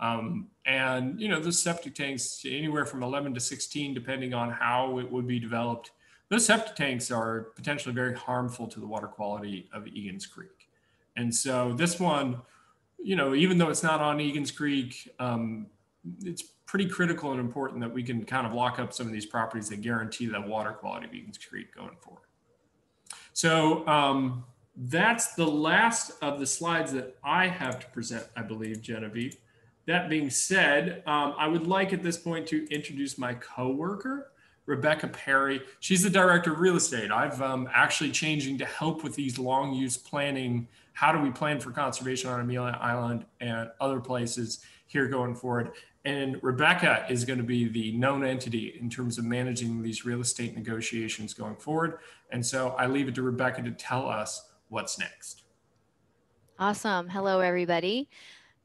um, and you know, the septic tanks anywhere from 11 to 16, depending on how it would be developed. Those septic tanks are potentially very harmful to the water quality of Egan's Creek. And so this one, you know, even though it's not on Egan's Creek, um, it's pretty critical and important that we can kind of lock up some of these properties that guarantee the water quality of Egan's Creek going forward. So um, that's the last of the slides that I have to present, I believe, Genevieve. That being said, um, I would like at this point to introduce my coworker, Rebecca Perry. She's the director of real estate. I've um, actually changing to help with these long use planning. How do we plan for conservation on Amelia Island and other places here going forward? And Rebecca is going to be the known entity in terms of managing these real estate negotiations going forward. And so I leave it to Rebecca to tell us what's next. Awesome. Hello, everybody.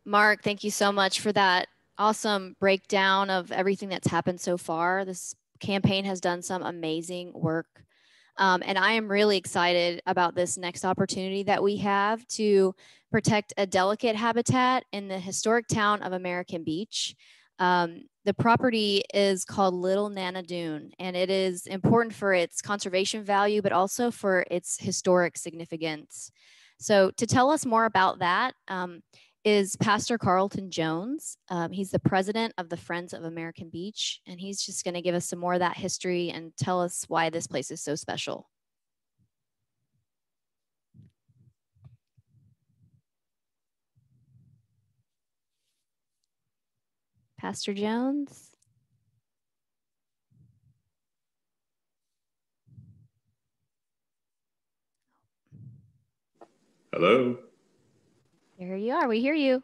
Mark, thank you so much for that awesome breakdown of everything that's happened so far. This campaign has done some amazing work. Um, and I am really excited about this next opportunity that we have to protect a delicate habitat in the historic town of American Beach. Um, the property is called Little Nana Dune, and it is important for its conservation value, but also for its historic significance. So to tell us more about that, um, is Pastor Carlton Jones. Um, he's the president of the Friends of American Beach, and he's just going to give us some more of that history and tell us why this place is so special. Pastor Jones. Hello. There you are. We hear you.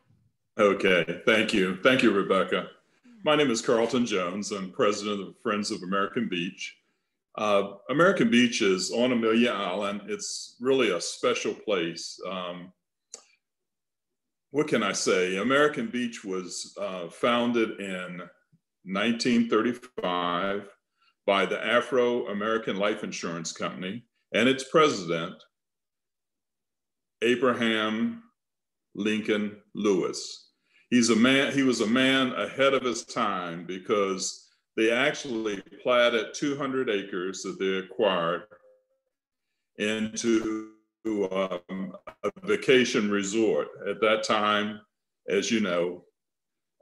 Okay. Thank you. Thank you, Rebecca. My name is Carlton Jones. I'm president of Friends of American Beach. Uh, American Beach is on Amelia Island. It's really a special place. Um, what can I say? American Beach was uh, founded in 1935 by the Afro American Life Insurance Company and its president, Abraham Lincoln Lewis. He's a man, he was a man ahead of his time because they actually platted 200 acres that they acquired into um, a vacation resort. At that time, as you know,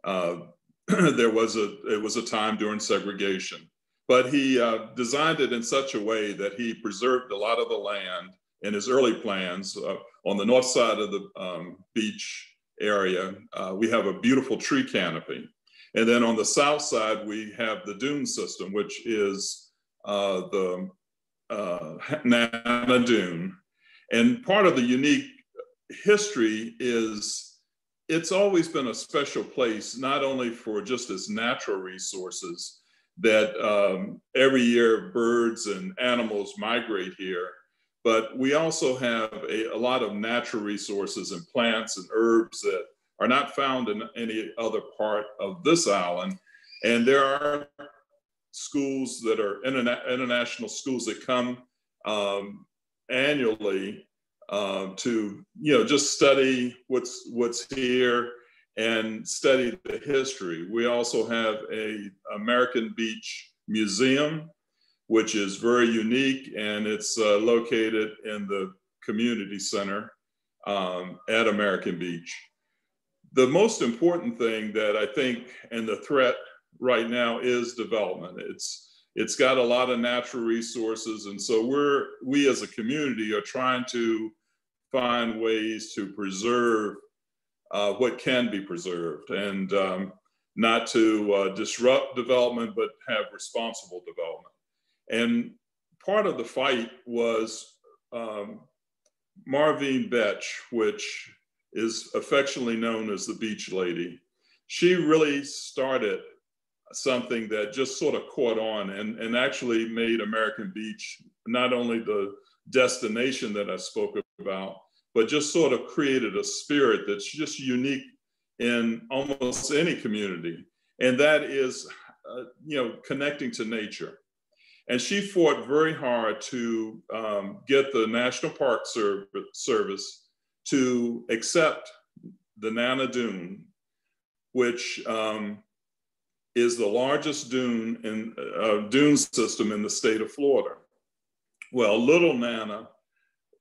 uh, there was a it was a time during segregation, but he uh, designed it in such a way that he preserved a lot of the land in his early plans uh, on the north side of the um, beach area. Uh, we have a beautiful tree canopy, and then on the south side we have the dune system, which is uh, the uh, Nana Dune, and part of the unique history is it's always been a special place, not only for just its natural resources, that um, every year birds and animals migrate here, but we also have a, a, lot of natural resources and plants and herbs that are not found in any other part of this island. And there are schools that are interna- international schools that come um, annually uh, to you know just study what's what's here and study the history. We also have a American Beach Museum, which is very unique, and it's uh, located in the community center um, at American Beach. The most important thing that I think and the threat right now is development. It's it's got a lot of natural resources. And so we're, we as a community are trying to find ways to preserve uh, what can be preserved and um, not to uh, disrupt development, but have responsible development. And part of the fight was um, MaVynee Betsch, which is affectionately known as the Beach Lady. She really started something that just sort of caught on and, and actually made American Beach not only the destination that I spoke about, but just sort of created a spirit that's just unique in almost any community. And that is, uh, you know, connecting to nature. And she fought very hard to um, get the National Park Service to accept the Nana Dune, which um, is the largest dune in uh, dune system in the state of Florida. Well, Little Nana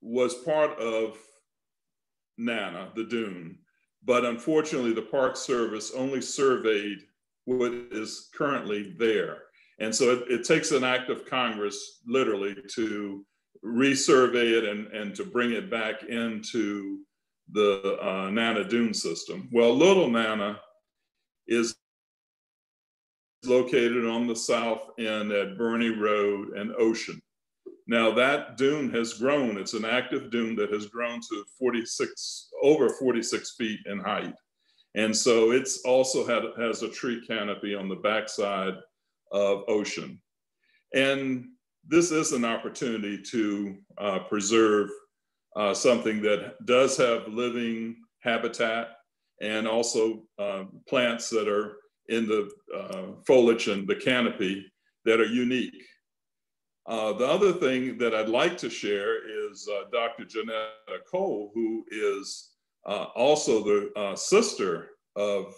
was part of Nana, the dune, but unfortunately the Park Service only surveyed what is currently there. And so it, it takes an act of Congress literally to resurvey it and, and to bring it back into the uh, Nana Dune system. Well, Little Nana is located on the south end at Burney Road and Ocean. Now that dune has grown. It's an active dune that has grown to 46, over 46 feet in height. And so it's also had, has a tree canopy on the backside of Ocean. And this is an opportunity to uh, preserve uh, something that does have living habitat and also uh, plants that are in the uh, foliage and the canopy that are unique. Uh, the other thing that I'd like to share is uh, Dr. Johnnetta Cole, who is also the sister of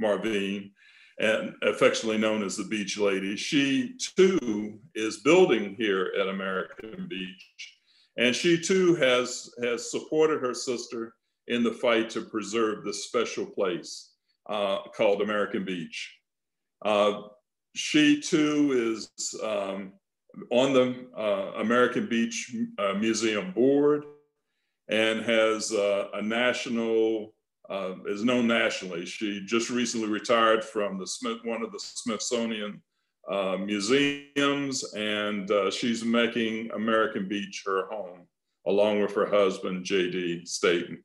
MaVynee and affectionately known as the Beach Lady. She too is building here at American Beach. And she too has, has supported her sister in the fight to preserve this special place uh, called American Beach. Uh, she too is um, on the uh, American Beach uh, Museum board and has uh, a national, uh, is known nationally. She just recently retired from the Smith, one of the Smithsonian museums and she's making American Beach her home. along with her husband, J.D. Staton.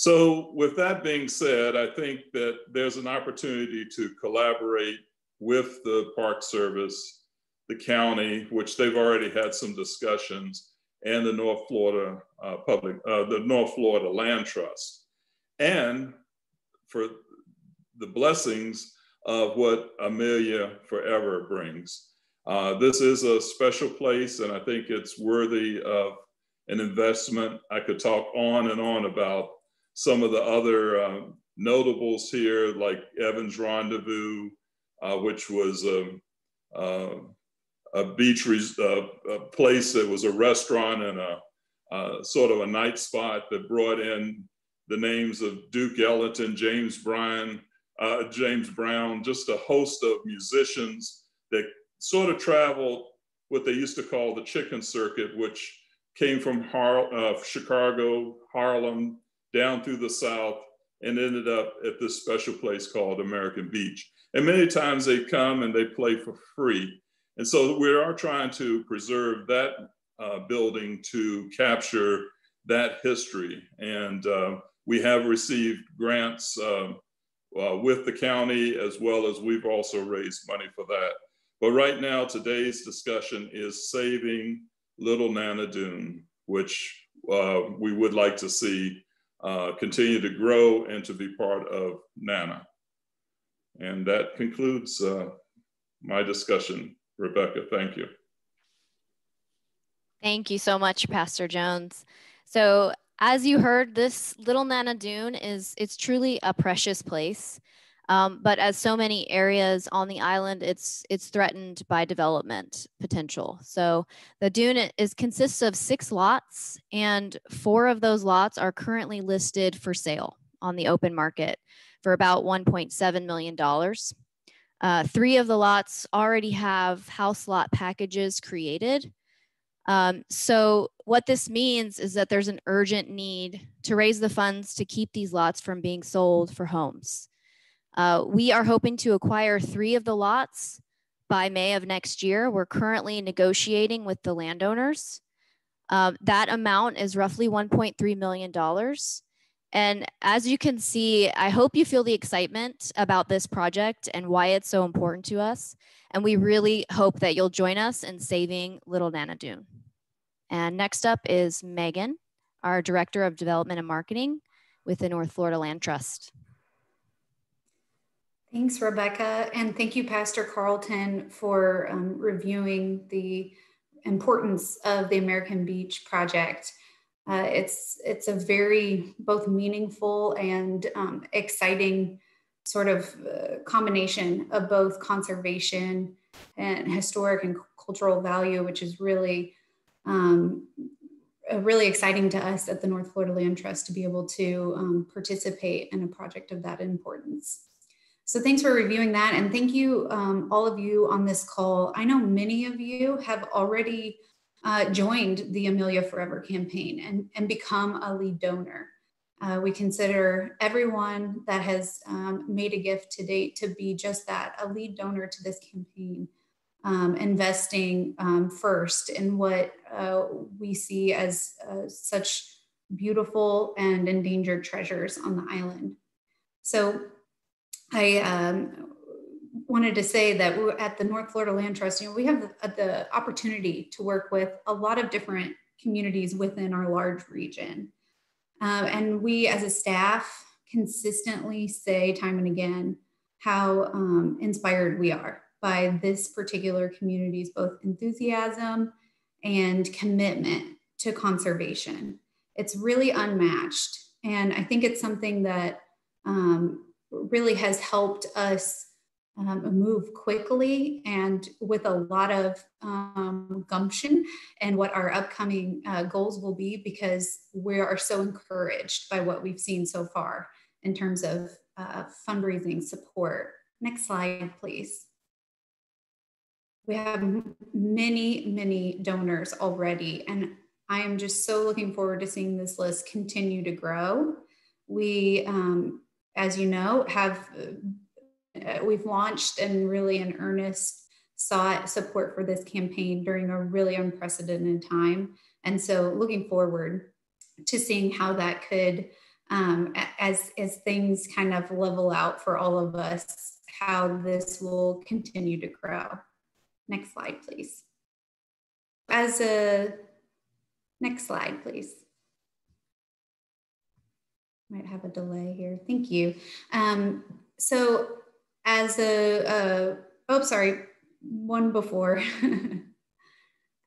So with that being said, I think that there's an opportunity to collaborate with the Park Service, the county, which they've already had some discussions, and the North Florida uh, Public, uh, the North Florida Land Trust, and for the blessings of what Amelia Forever brings. Uh, this is a special place, and I think it's worthy of an investment. I could talk on and on about some of the other um, notables here, like Evans Rendezvous, uh, which was a, beach a place that was a restaurant and a, sort of a night spot that brought in the names of Duke Ellington, James Brown, uh, James Brown, just a host of musicians that sort of traveled what they used to call the chitlin circuit, which came from Har- uh, Chicago, Harlem, down through the South, and ended up at this special place called American Beach. And many times they come and they play for free. And so we are trying to preserve that uh, building to capture that history. And uh, we have received grants uh, uh with the county as well as we've also raised money for that. But right now, today's discussion is saving Little Nana Dune, which uh, we would like to see uh, continue to grow and to be part of NANA. And that concludes uh, my discussion. Rebecca, thank you. Thank you so much, Pastor Jones. So as you heard, this Little Nana Dune is it's truly a precious place. Um, but as so many areas on the island, it's it's threatened by development potential. So the dune is consists of six lots, and four of those lots are currently listed for sale on the open market for about 1.7 million dollars. Uh, three of the lots already have house lot packages created. Um, so what this means is that there's an urgent need to raise the funds to keep these lots from being sold for homes. Uh, we are hoping to acquire three of the lots by May of next year. We're currently negotiating with the landowners. Uh, that amount is roughly $1.3 million. And as you can see, I hope you feel the excitement about this project and why it's so important to us. And we really hope that you'll join us in saving Little Nana Dune. And next up is Megan, our Director of Development and Marketing with the North Florida Land Trust. Thanks, Rebecca. And thank you, Pastor Carlton, for um, reviewing the importance of the American Beach Project. Uh, it's, it's a very both meaningful and um, exciting sort of uh, combination of both conservation and historic and cultural value, which is really um, really exciting to us at the North Florida Land Trust to be able to um, participate in a project of that importance. So thanks for reviewing that. And thank you, um, all of you on this call. I know many of you have already uh, joined the Amelia Forever campaign and, and become a lead donor. Uh, we consider everyone that has um, made a gift to date to be just that, a lead donor to this campaign, um, investing um, first in what uh, we see as uh, such beautiful and endangered treasures on the island. So I um, wanted to say that we're at the North Florida Land Trust, you know, we have the, the, opportunity to work with a lot of different communities within our large region. Um, and we as a staff consistently say time and again how um, inspired we are by this particular community's both enthusiasm and commitment to conservation. It's really unmatched. And I think it's something that um, really has helped us um, move quickly and with a lot of um, gumption and what our upcoming uh, goals will be because we are so encouraged by what we've seen so far in terms of uh, fundraising support. Next slide, please. We have many, many donors already, and I am just so looking forward to seeing this list continue to grow. We um, as you know, have uh, we've launched and really in earnest sought support for this campaign during a really unprecedented time And so looking forward to seeing how that could, um, as, as things kind of level out for all of us, how this will continue to grow. Next slide, please. As a, next slide, please. Might have a delay here. Thank you. Um, so as a, a, oh, sorry, one before.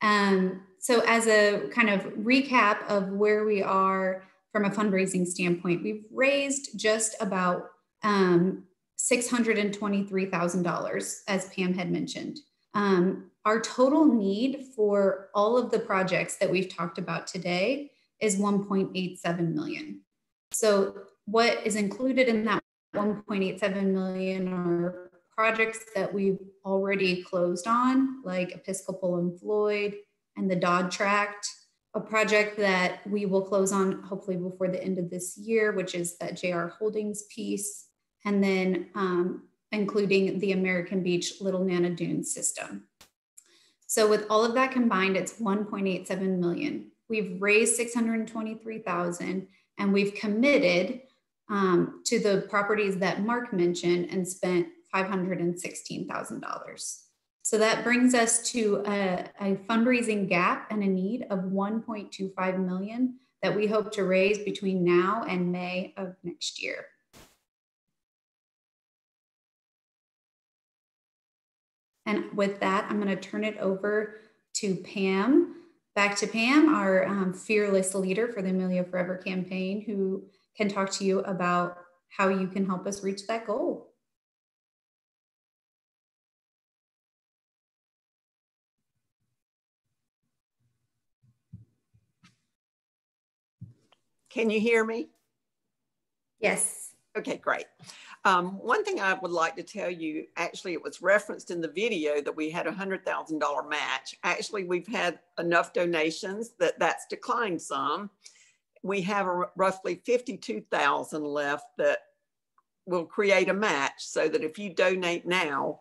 um, so as a kind of recap of where we are from a fundraising standpoint, we've raised just about um, $623,000, as Pam had mentioned. Um, our total need for all of the projects that we've talked about today is 1.87 million. So what is included in that 1.87 million are projects that we've already closed on, like Episcopal and Floyd and the Dodd Tract, a project that we will close on hopefully before the end of this year, which is that JR Holdings piece, and then um, including the American Beach Little Nana Dune system. So with all of that combined, it's 1.87 million. We've raised 623,000 and we've committed um, to the properties that Mark mentioned and spent $516,000. So that brings us to a, a, fundraising gap and a need of 1.25 million that we hope to raise between now and May of next year. And with that, I'm going to turn it over to Pam. Back to Pam, our um, fearless leader for the Amelia Forever campaign, who can talk to you about how you can help us reach that goal. Can you hear me? Yes. Okay, great. Um, one thing I would like to tell you, actually, it was referenced in the video that we had a $100,000 match. Actually, we've had enough donations that that's declined some. We have a, roughly 52,000 left that will create a match so that if you donate now,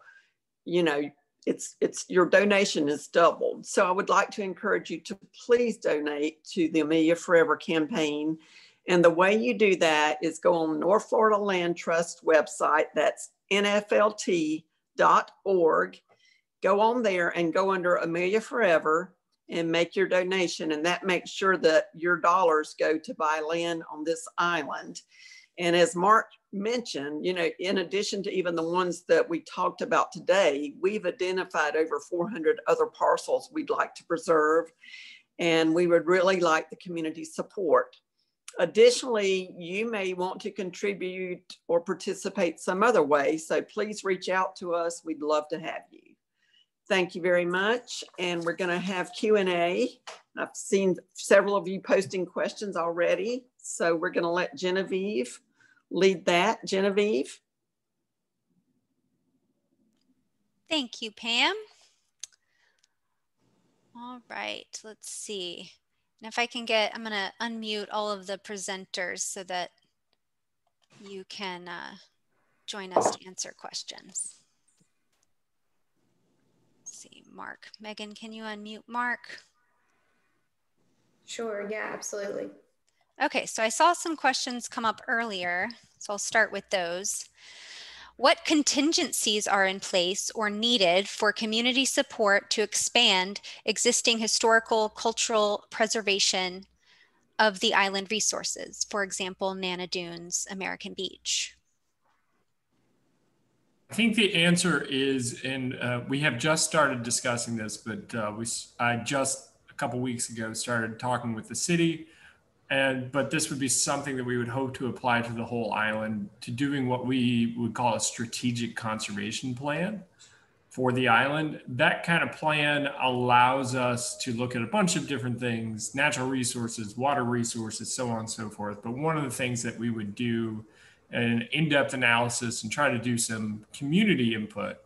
you know, it's it's your donation is doubled. So I would like to encourage you to please donate to the Amelia Forever campaign and the way you do that is go on North Florida Land Trust website, that's nflt.org. Go on there and go under Amelia Forever and make your donation. And that makes sure that your dollars go to buy land on this island. And as Mark mentioned, you know, in addition to even the ones that we talked about today, we've identified over 400 other parcels we'd like to preserve. And we would really like the community support. Additionally, you may want to contribute or participate some other way. So please reach out to us. We'd love to have you. Thank you very much. And we're gonna have Q&A. I've seen several of you posting questions already. So we're gonna let Genevieve lead that. Genevieve. Thank you, Pam. All right, let's see. And if I can get, I'm going to unmute all of the presenters so that you can uh, join us to answer questions. Let's see, Mark. Megan, can you unmute Mark? Sure, yeah, absolutely. Okay, so I saw some questions come up earlier, so I'll start with those. What contingencies are in place or needed for community support to expand existing historical cultural preservation of the island resources? For example, Nana Dunes, American Beach. I think the answer is, and uh, we have just started discussing this, but uh, we I just a couple weeks ago started talking with the city. And but this would be something that we would hope to apply to the whole island to doing what we would call a strategic conservation plan for the island. That kind of plan allows us to look at a bunch of different things natural resources water resources so on and so forth. But one of the things that we would do an in-depth analysis and try to do some community input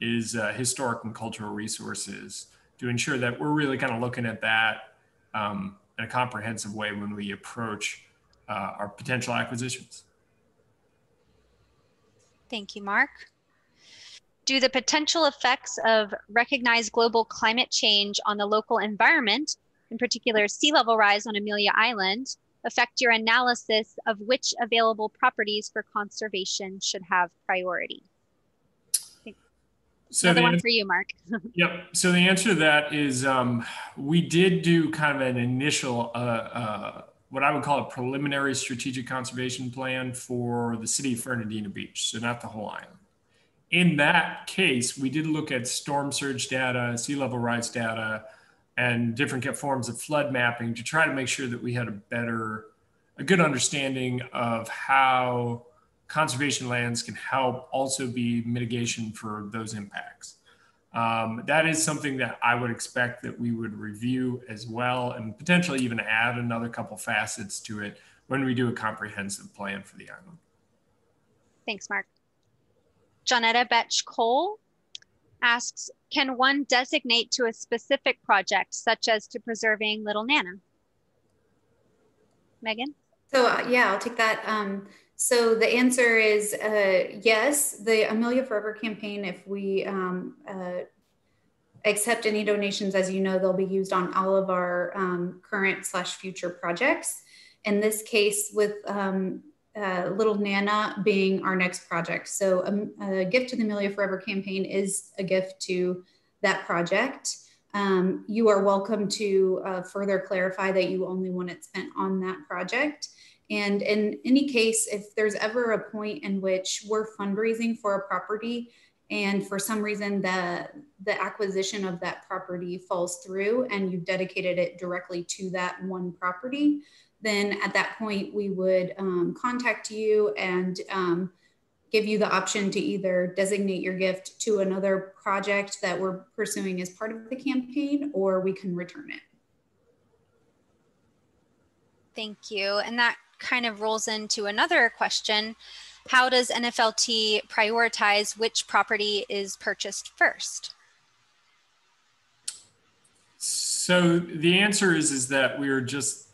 is uh, historic and cultural resources to ensure that we're really kind of looking at that um, in a comprehensive way when we approach uh, our potential acquisitions. Thank you, Mark. Do the potential effects of recognized global climate change on the local environment in particular sea level rise on Amelia Island, affect your analysis of which available properties for conservation should have priority? So Another the, one for you, Mark. yep. So the answer to that is um, we did do kind of an initial, uh, uh, what I would call a preliminary strategic conservation plan for the city of Fernandina Beach. So not the whole island. In that case, we did look at storm surge data, sea level rise data, and different forms of flood mapping to try to make sure that we had a better, a good understanding of how conservation lands can help also be mitigation for those impacts. Um, that is something that I would expect that we would review as well and potentially even add another couple facets to it when we do a comprehensive plan for the island. Thanks, Mark. Johnnetta Betsch Cole asks, can one designate to a specific project, such as to preserving Little Nana? Megan? So uh, yeah, I'll take that. Um, so the answer is uh, yes. The Amelia Forever campaign, if we um, uh, accept any donations, as you know, they'll be used on all of our um, current slash future projects. In this case, with um, uh, Little Nana being our next project. So um, a gift to the Amelia Forever campaign is a gift to that project. Um, you are welcome to uh, further clarify that you only want it spent on that project. And in any case, if there's ever a point in which we're fundraising for a property and for some reason the, the acquisition of that property falls through and you've dedicated it directly to that one property, then at that point we would um, contact you and um, give you the option to either designate your gift to another project that we're pursuing as part of the campaign or we can return it. Thank you. And that kind of rolls into another question. How does NFLT prioritize which property is purchased first? So the answer is, is that we are just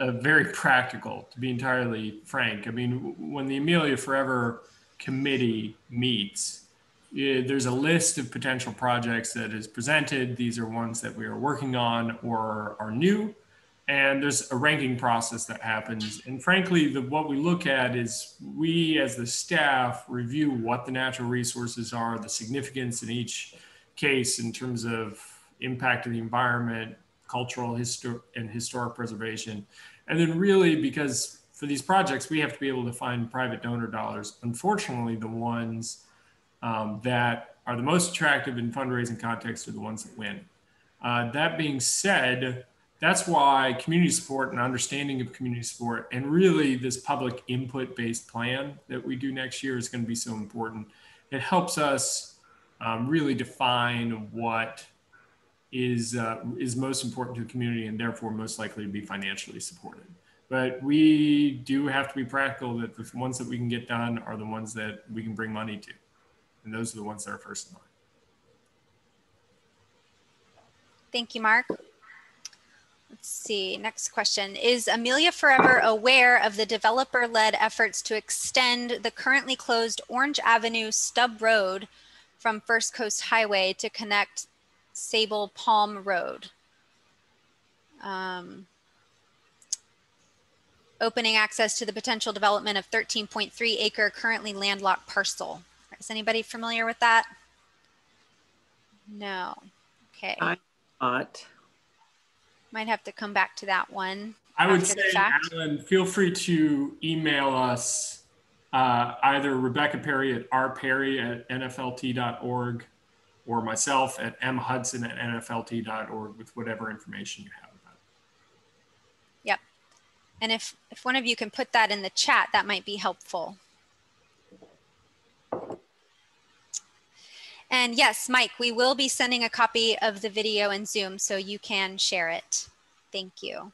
uh, very practical, to be entirely frank. I mean, when the Amelia Forever committee meets, there's a list of potential projects that is presented. These are ones that we are working on or are new and there's a ranking process that happens and frankly the, what we look at is we as the staff review what the natural resources are the significance in each case in terms of impact of the environment cultural histor- and historic preservation. And then really because for these projects we have to be able to find private donor dollars. Unfortunately the ones um, that are the most attractive in fundraising context are the ones that win. Uh, that being said that's why community support and understanding of community support and really this public input based plan that we do next year is going to be so important. It helps us um, really define what is uh, is most important to the community and therefore most likely to be financially supported. But we do have to be practical that the ones that we can get done are the ones that we can bring money to. And those are the ones that are first in line. Thank you, Mark. Let's see, next question. Is Amelia Forever aware of the developer-led efforts to extend the currently closed Orange Avenue Stub Road from First Coast Highway to connect Sable Palm Road? Um, opening access to the potential development of 13.3 acre currently landlocked parcel. Is anybody familiar with that? No. Okay. I'm not. Might have to come back to that one. I would say, Alan, feel free to email us uh, either Rebecca Perry at rperry at nflt.org or myself at mhudson at nflt.org with whatever information you have about it. Yep. And if, if one of you can put that in the chat, that might be helpful. And yes, Mike, we will be sending a copy of the video in Zoom so you can share it. Thank you.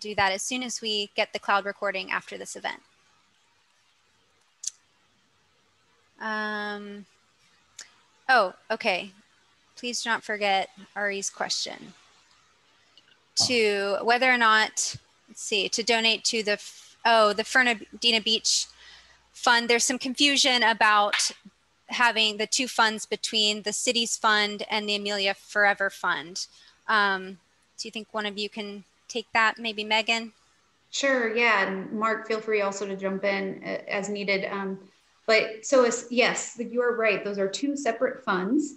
Do that as soon as we get the cloud recording after this event. Um, oh, okay. Please do not forget Ari's question. To whether or not, let's see, to donate to the, oh, the Fernandina Beach Fund. There's some confusion about having the two funds between the city's fund and the Amelia Forever Fund. Um, Do you think one of you can take that? Maybe Megan? Sure, yeah. And Mark, feel free also to jump in uh, as needed. Um, but so yes, you're right. Those are two separate funds.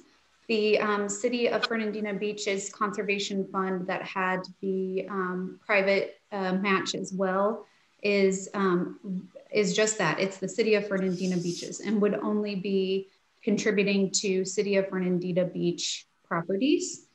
The um, City of Fernandina Beach's Conservation Fund that had the um, private uh, match as well is um, is just that. It's the City of Fernandina Beaches and would only be contributing to City of Fernandina Beach properties.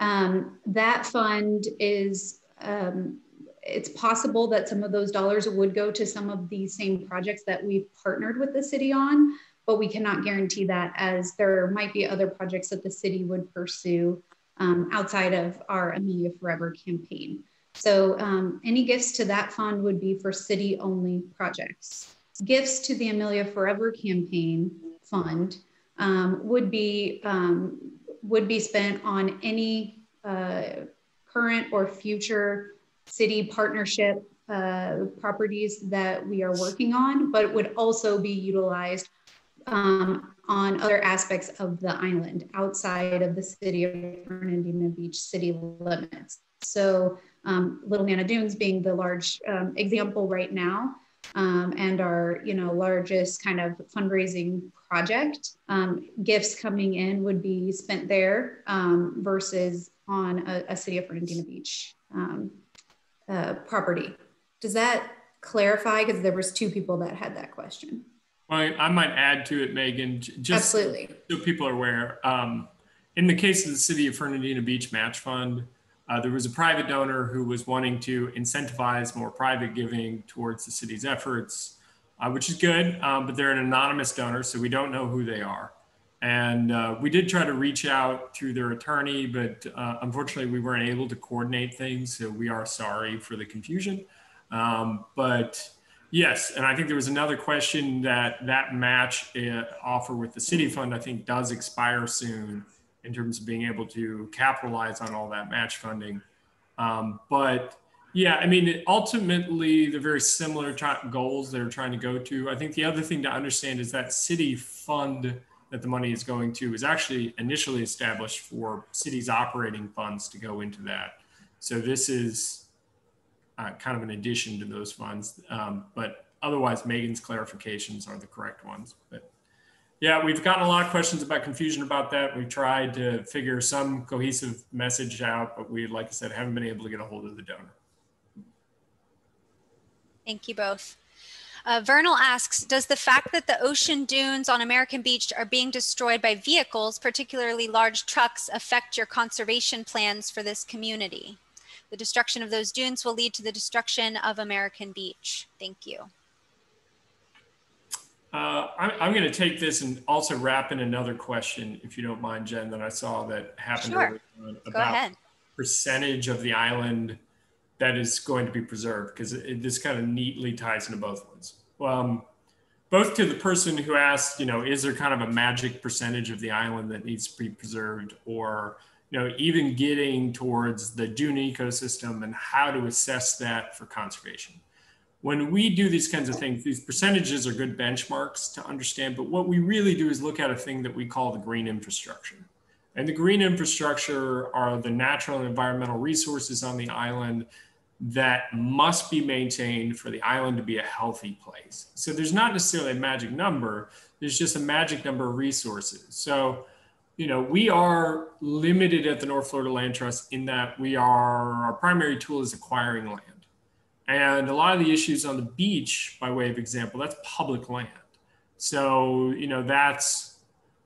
Um, that fund is um, it's possible that some of those dollars would go to some of the same projects that we've partnered with the city on, but we cannot guarantee that as there might be other projects that the city would pursue um, outside of our Amelia Forever campaign. So um, any gifts to that fund would be for city only projects. Gifts to the Amelia Forever campaign fund um, would be um, would be spent on any uh, current or future city partnership uh, properties that we are working on, but would also be utilized um, on other aspects of the island outside of the city of Fernandina Beach city limits. So um, Little Nana Dunes being the large um, example right now um, and our you know largest kind of fundraising project. Um, gifts coming in would be spent there um, versus on a, a, city of Fernandina Beach uh, property. Does that clarify? Because there was two people that had that question. Well, I might add to it, Megan, just Absolutely. so people are aware. Um, in the case of the City of Fernandina Beach Match Fund, uh, there was a private donor who was wanting to incentivize more private giving towards the city's efforts, uh, which is good, um, but they're an anonymous donor, so we don't know who they are. And uh, we did try to reach out through their attorney, but uh, unfortunately, we weren't able to coordinate things. So we are sorry for the confusion. Um, but yes, and I think there was another question that that match uh, offer with the city fund, I think, does expire soon in terms of being able to capitalize on all that match funding. Um, but yeah, I mean, ultimately, they're very similar goals they're trying to go to. I think the other thing to understand is that city fund that the money is going to is actually initially established for cities operating funds to go into that. So this is uh, kind of an addition to those funds. Um, but otherwise, Megan's clarifications are the correct ones. But yeah, we've gotten a lot of questions about confusion about that. We've tried to figure some cohesive message out, but we, like I said, haven't been able to get a hold of the donor. Thank you both. Uh, Vernal asks, does the fact that the ocean dunes on American Beach are being destroyed by vehicles, particularly large trucks, affect your conservation plans for this community? The destruction of those dunes will lead to the destruction of American Beach. Thank you. Uh, I'm, I'm going to take this and also wrap in another question, if you don't mind, Jen, that I saw that happened sure. about percentage of the island that is going to be preserved because this kind of neatly ties into both ones. Um, both to the person who asked, you know, is there kind of a magic percentage of the island that needs to be preserved, or you know, even getting towards the dune ecosystem and how to assess that for conservation. When we do these kinds of things, these percentages are good benchmarks to understand, but what we really do is look at a thing that we call the green infrastructure. And the green infrastructure are the natural and environmental resources on the island that must be maintained for the island to be a healthy place. So there's not necessarily a magic number, there's just a magic number of resources. So, you know, we are limited at the North Florida Land Trust in that we are, our primary tool is acquiring land. And a lot of the issues on the beach, by way of example, that's public land. So, you know, that's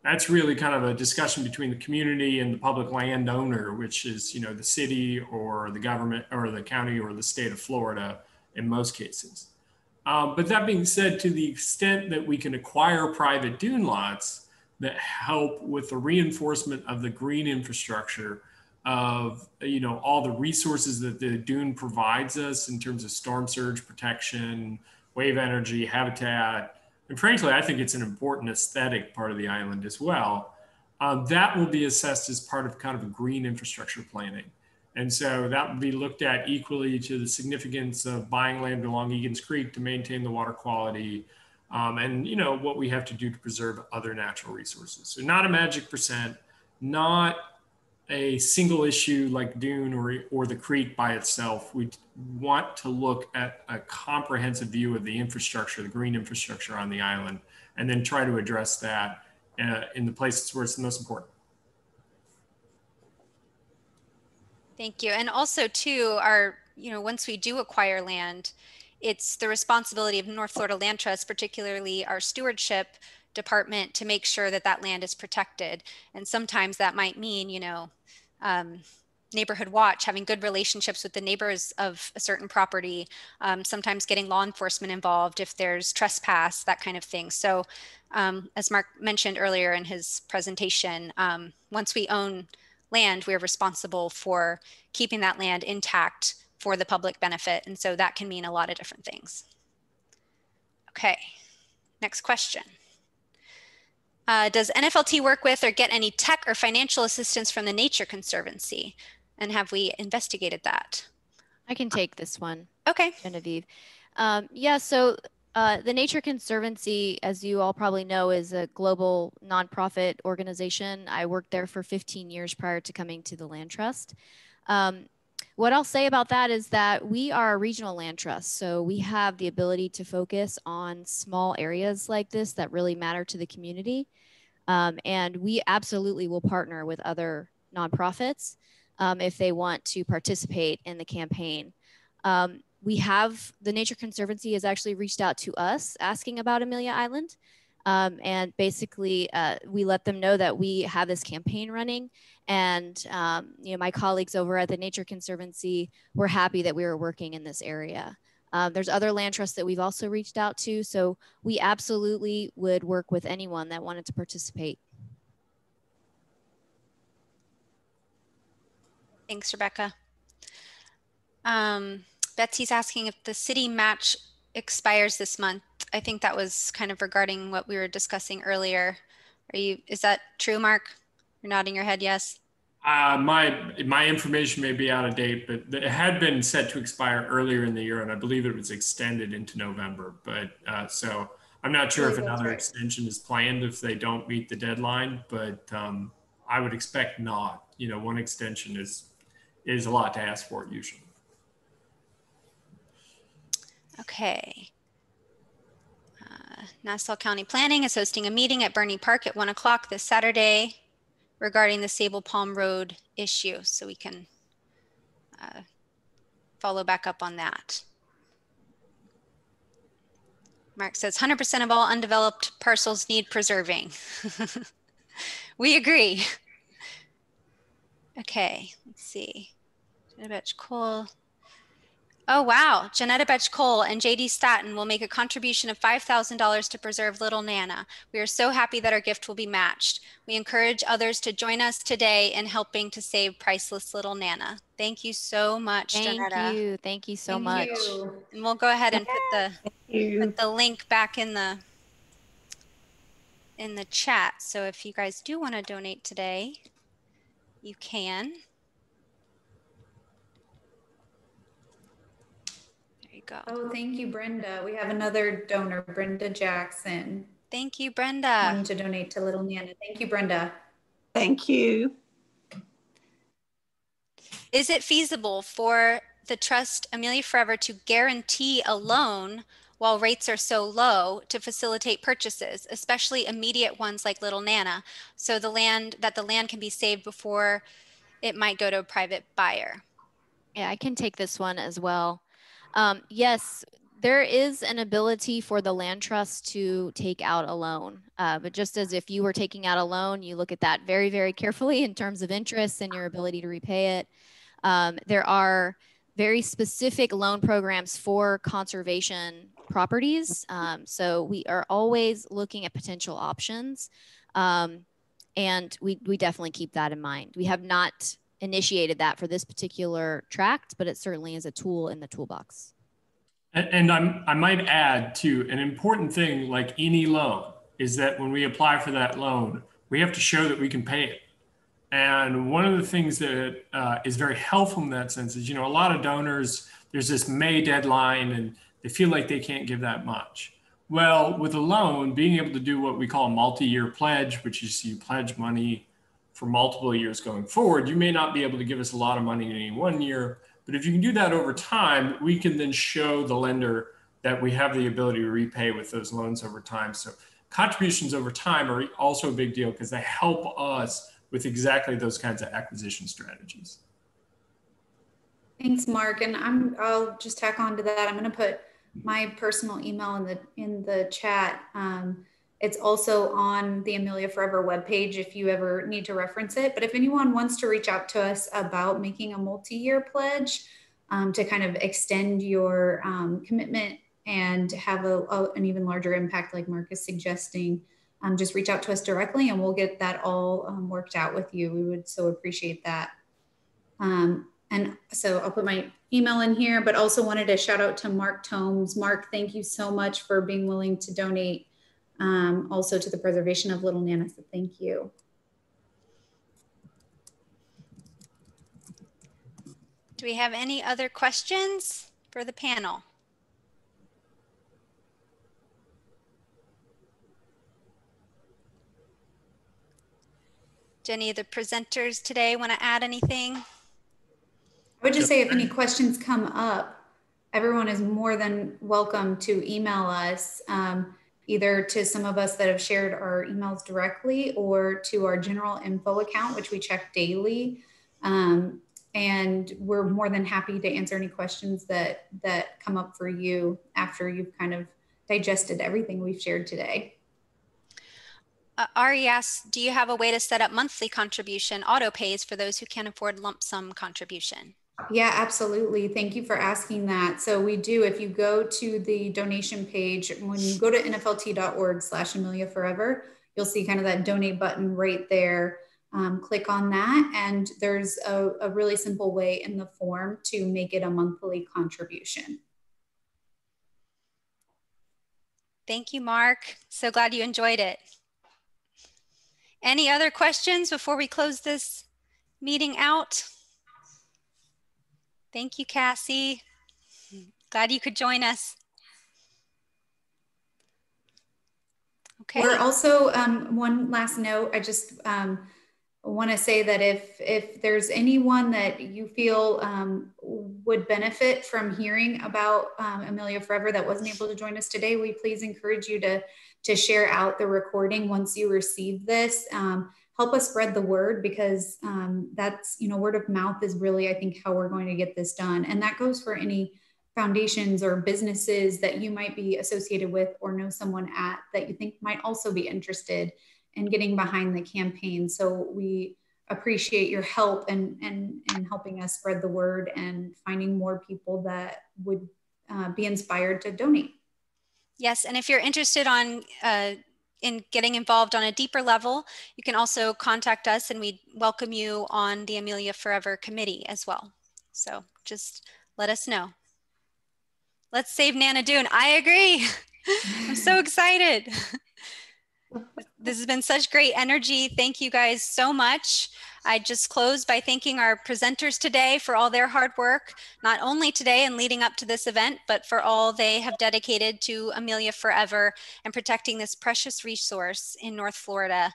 that's really kind of a discussion between the community and the public landowner, which is, you know, the city or the government or the county or the state of Florida in most cases. Um, but that being said, to the extent that we can acquire private dune lots that help with the reinforcement of the green infrastructure of, you know, all the resources that the dune provides us in terms of storm surge protection, wave energy, habitat, and frankly, I think it's an important aesthetic part of the island as well. Um, that will be assessed as part of kind of a green infrastructure planning. And so that would be looked at equally to the significance of buying land along Egan's Creek to maintain the water quality um, and, you know, what we have to do to preserve other natural resources. So not a magic percent, not a single issue like Dune or, or the creek by itself. We want to look at a comprehensive view of the infrastructure, the green infrastructure on the island, and then try to address that uh, in the places where it's the most important. Thank you. And also too, our, you know, once we do acquire land, it's the responsibility of North Florida Land Trust, particularly our stewardship department to make sure that that land is protected. And sometimes that might mean, you know, um, neighborhood watch, having good relationships with the neighbors of a certain property, um, sometimes getting law enforcement involved if there's trespass, that kind of thing. So, um, as Mark mentioned earlier in his presentation, um, once we own land, we're responsible for keeping that land intact for the public benefit. And so that can mean a lot of different things. Okay, next question. Uh, does NFLT work with or get any tech or financial assistance from the Nature Conservancy? And have we investigated that? I can take this one. Okay. Genevieve. Um, yeah, so uh, the Nature Conservancy, as you all probably know, is a global nonprofit organization. I worked there for 15 years prior to coming to the Land Trust. Um, what I'll say about that is that we are a regional land trust. So we have the ability to focus on small areas like this that really matter to the community. Um, and we absolutely will partner with other nonprofits um, if they want to participate in the campaign. Um, we have the Nature Conservancy has actually reached out to us asking about Amelia Island. Um, and basically, uh, we let them know that we have this campaign running. And um, you know, my colleagues over at the Nature Conservancy were happy that we were working in this area. Um, there's other land trusts that we've also reached out to. So we absolutely would work with anyone that wanted to participate. Thanks, Rebecca. Um, Betsy's asking if the city match expires this month. I think that was kind of regarding what we were discussing earlier. Are you, is that true, Mark? You're nodding your head, yes? Uh, my my information may be out of date, but it had been set to expire earlier in the year, and I believe it was extended into November. But uh, so I'm not sure if another right. extension is planned if they don't meet the deadline, but um, I would expect not. You know, one extension is is a lot to ask for usually. Okay. Nassau County Planning is hosting a meeting at Burney Park at one o'clock this Saturday regarding the Sable Palm Road issue. So we can uh, follow back up on that. Mark says 100% of all undeveloped parcels need preserving. we agree. Okay, let's see. Cole. Oh, wow. Johnnetta Betsch Cole and JD Staton will make a contribution of $5,000 to preserve Little Nana. We are so happy that our gift will be matched. We encourage others to join us today in helping to save priceless Little Nana. Thank you so much, Thank Johnnetta. Thank you. Thank you so Thank much. You. And we'll go ahead and put the, put the link back in the in the chat. So if you guys do want to donate today, you can. Go. Oh, thank you, Brenda. We have another donor, Brenda Jackson. Thank you, Brenda. Wanting to donate to Little Nana. Thank you, Brenda. Thank you. Is it feasible for the trust Amelia Forever to guarantee a loan while rates are so low to facilitate purchases, especially immediate ones like Little Nana, so the land that the land can be saved before it might go to a private buyer? Yeah, I can take this one as well. Um, yes, there is an ability for the land trust to take out a loan. Uh, but just as if you were taking out a loan, you look at that very, very carefully in terms of interest and your ability to repay it. Um, there are very specific loan programs for conservation properties. Um, so we are always looking at potential options. Um, and we, we definitely keep that in mind. We have not initiated that for this particular tract, but it certainly is a tool in the toolbox. And, and I'm, I might add to an important thing like any loan is that when we apply for that loan, we have to show that we can pay it. And one of the things that uh, is very helpful in that sense is, you know, a lot of donors, there's this May deadline and they feel like they can't give that much. Well, with a loan, being able to do what we call a multi year pledge, which is you pledge money for multiple years going forward. You may not be able to give us a lot of money in any one year, but if you can do that over time, we can then show the lender that we have the ability to repay with those loans over time. So contributions over time are also a big deal because they help us with exactly those kinds of acquisition strategies. Thanks, Mark. And I'm I'll just tack on to that. I'm going to put my personal email in the in the chat. Um, it's also on the Amelia Forever webpage if you ever need to reference it. But if anyone wants to reach out to us about making a multi-year pledge um, to kind of extend your um, commitment and have a, a, an even larger impact, like Mark is suggesting, um, just reach out to us directly and we'll get that all um, worked out with you. We would so appreciate that. Um, and so I'll put my email in here, but also wanted to shout out to Mark Tomes. Mark, thank you so much for being willing to donate um, also to the preservation of Little Nana. So thank you. Do we have any other questions for the panel? Do any of the presenters today want to add anything? I would just say if any questions come up, everyone is more than welcome to email us, um, either to some of us that have shared our emails directly or to our general info account, which we check daily. Um, and we're more than happy to answer any questions that that come up for you after you've kind of digested everything we've shared today. Uh, Ari asks, do you have a way to set up monthly contribution auto pays for those who can't afford lump sum contribution? Yeah, absolutely. Thank you for asking that. So we do, if you go to the donation page, when you go to nflt.org slash Amelia Forever, you'll see kind of that donate button right there. Um, click on that and there's a, a really simple way in the form to make it a monthly contribution. Thank you, Mark. So glad you enjoyed it. Any other questions before we close this meeting out? Thank you, Cassie. Glad you could join us. Okay. We're also um, one last note. I just um, want to say that if if there's anyone that you feel um, would benefit from hearing about um, Amelia Forever that wasn't able to join us today, we please encourage you to to share out the recording once you receive this. Help us spread the word because um, that's you know word of mouth is really i think how we're going to get this done. And that goes for any foundations or businesses that you might be associated with or know someone at that you think might also be interested in getting behind the campaign. So we appreciate your help and and and helping us spread the word and finding more people that would uh, be inspired to donate. Yes and if you're interested on uh, in getting involved on a deeper level, you can also contact us and we welcome you on the Amelia Forever committee as well. So just let us know. Let's save Nana Dune. I agree. I'm so excited. this has been such great energy. Thank you guys so much. I just close by thanking our presenters today for all their hard work, not only today and leading up to this event, but for all they have dedicated to Amelia Forever and protecting this precious resource in North Florida.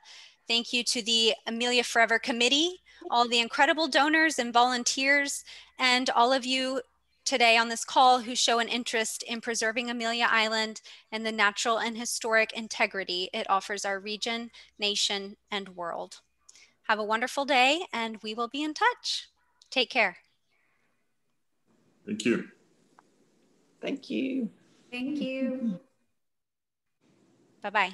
Thank you to the Amelia Forever Committee, all the incredible donors and volunteers, and all of you today on this call who show an interest in preserving Amelia Island and the natural and historic integrity it offers our region, nation, and world. Have a wonderful day and we will be in touch. Take care. Thank you. Thank you. Thank you. Bye-bye.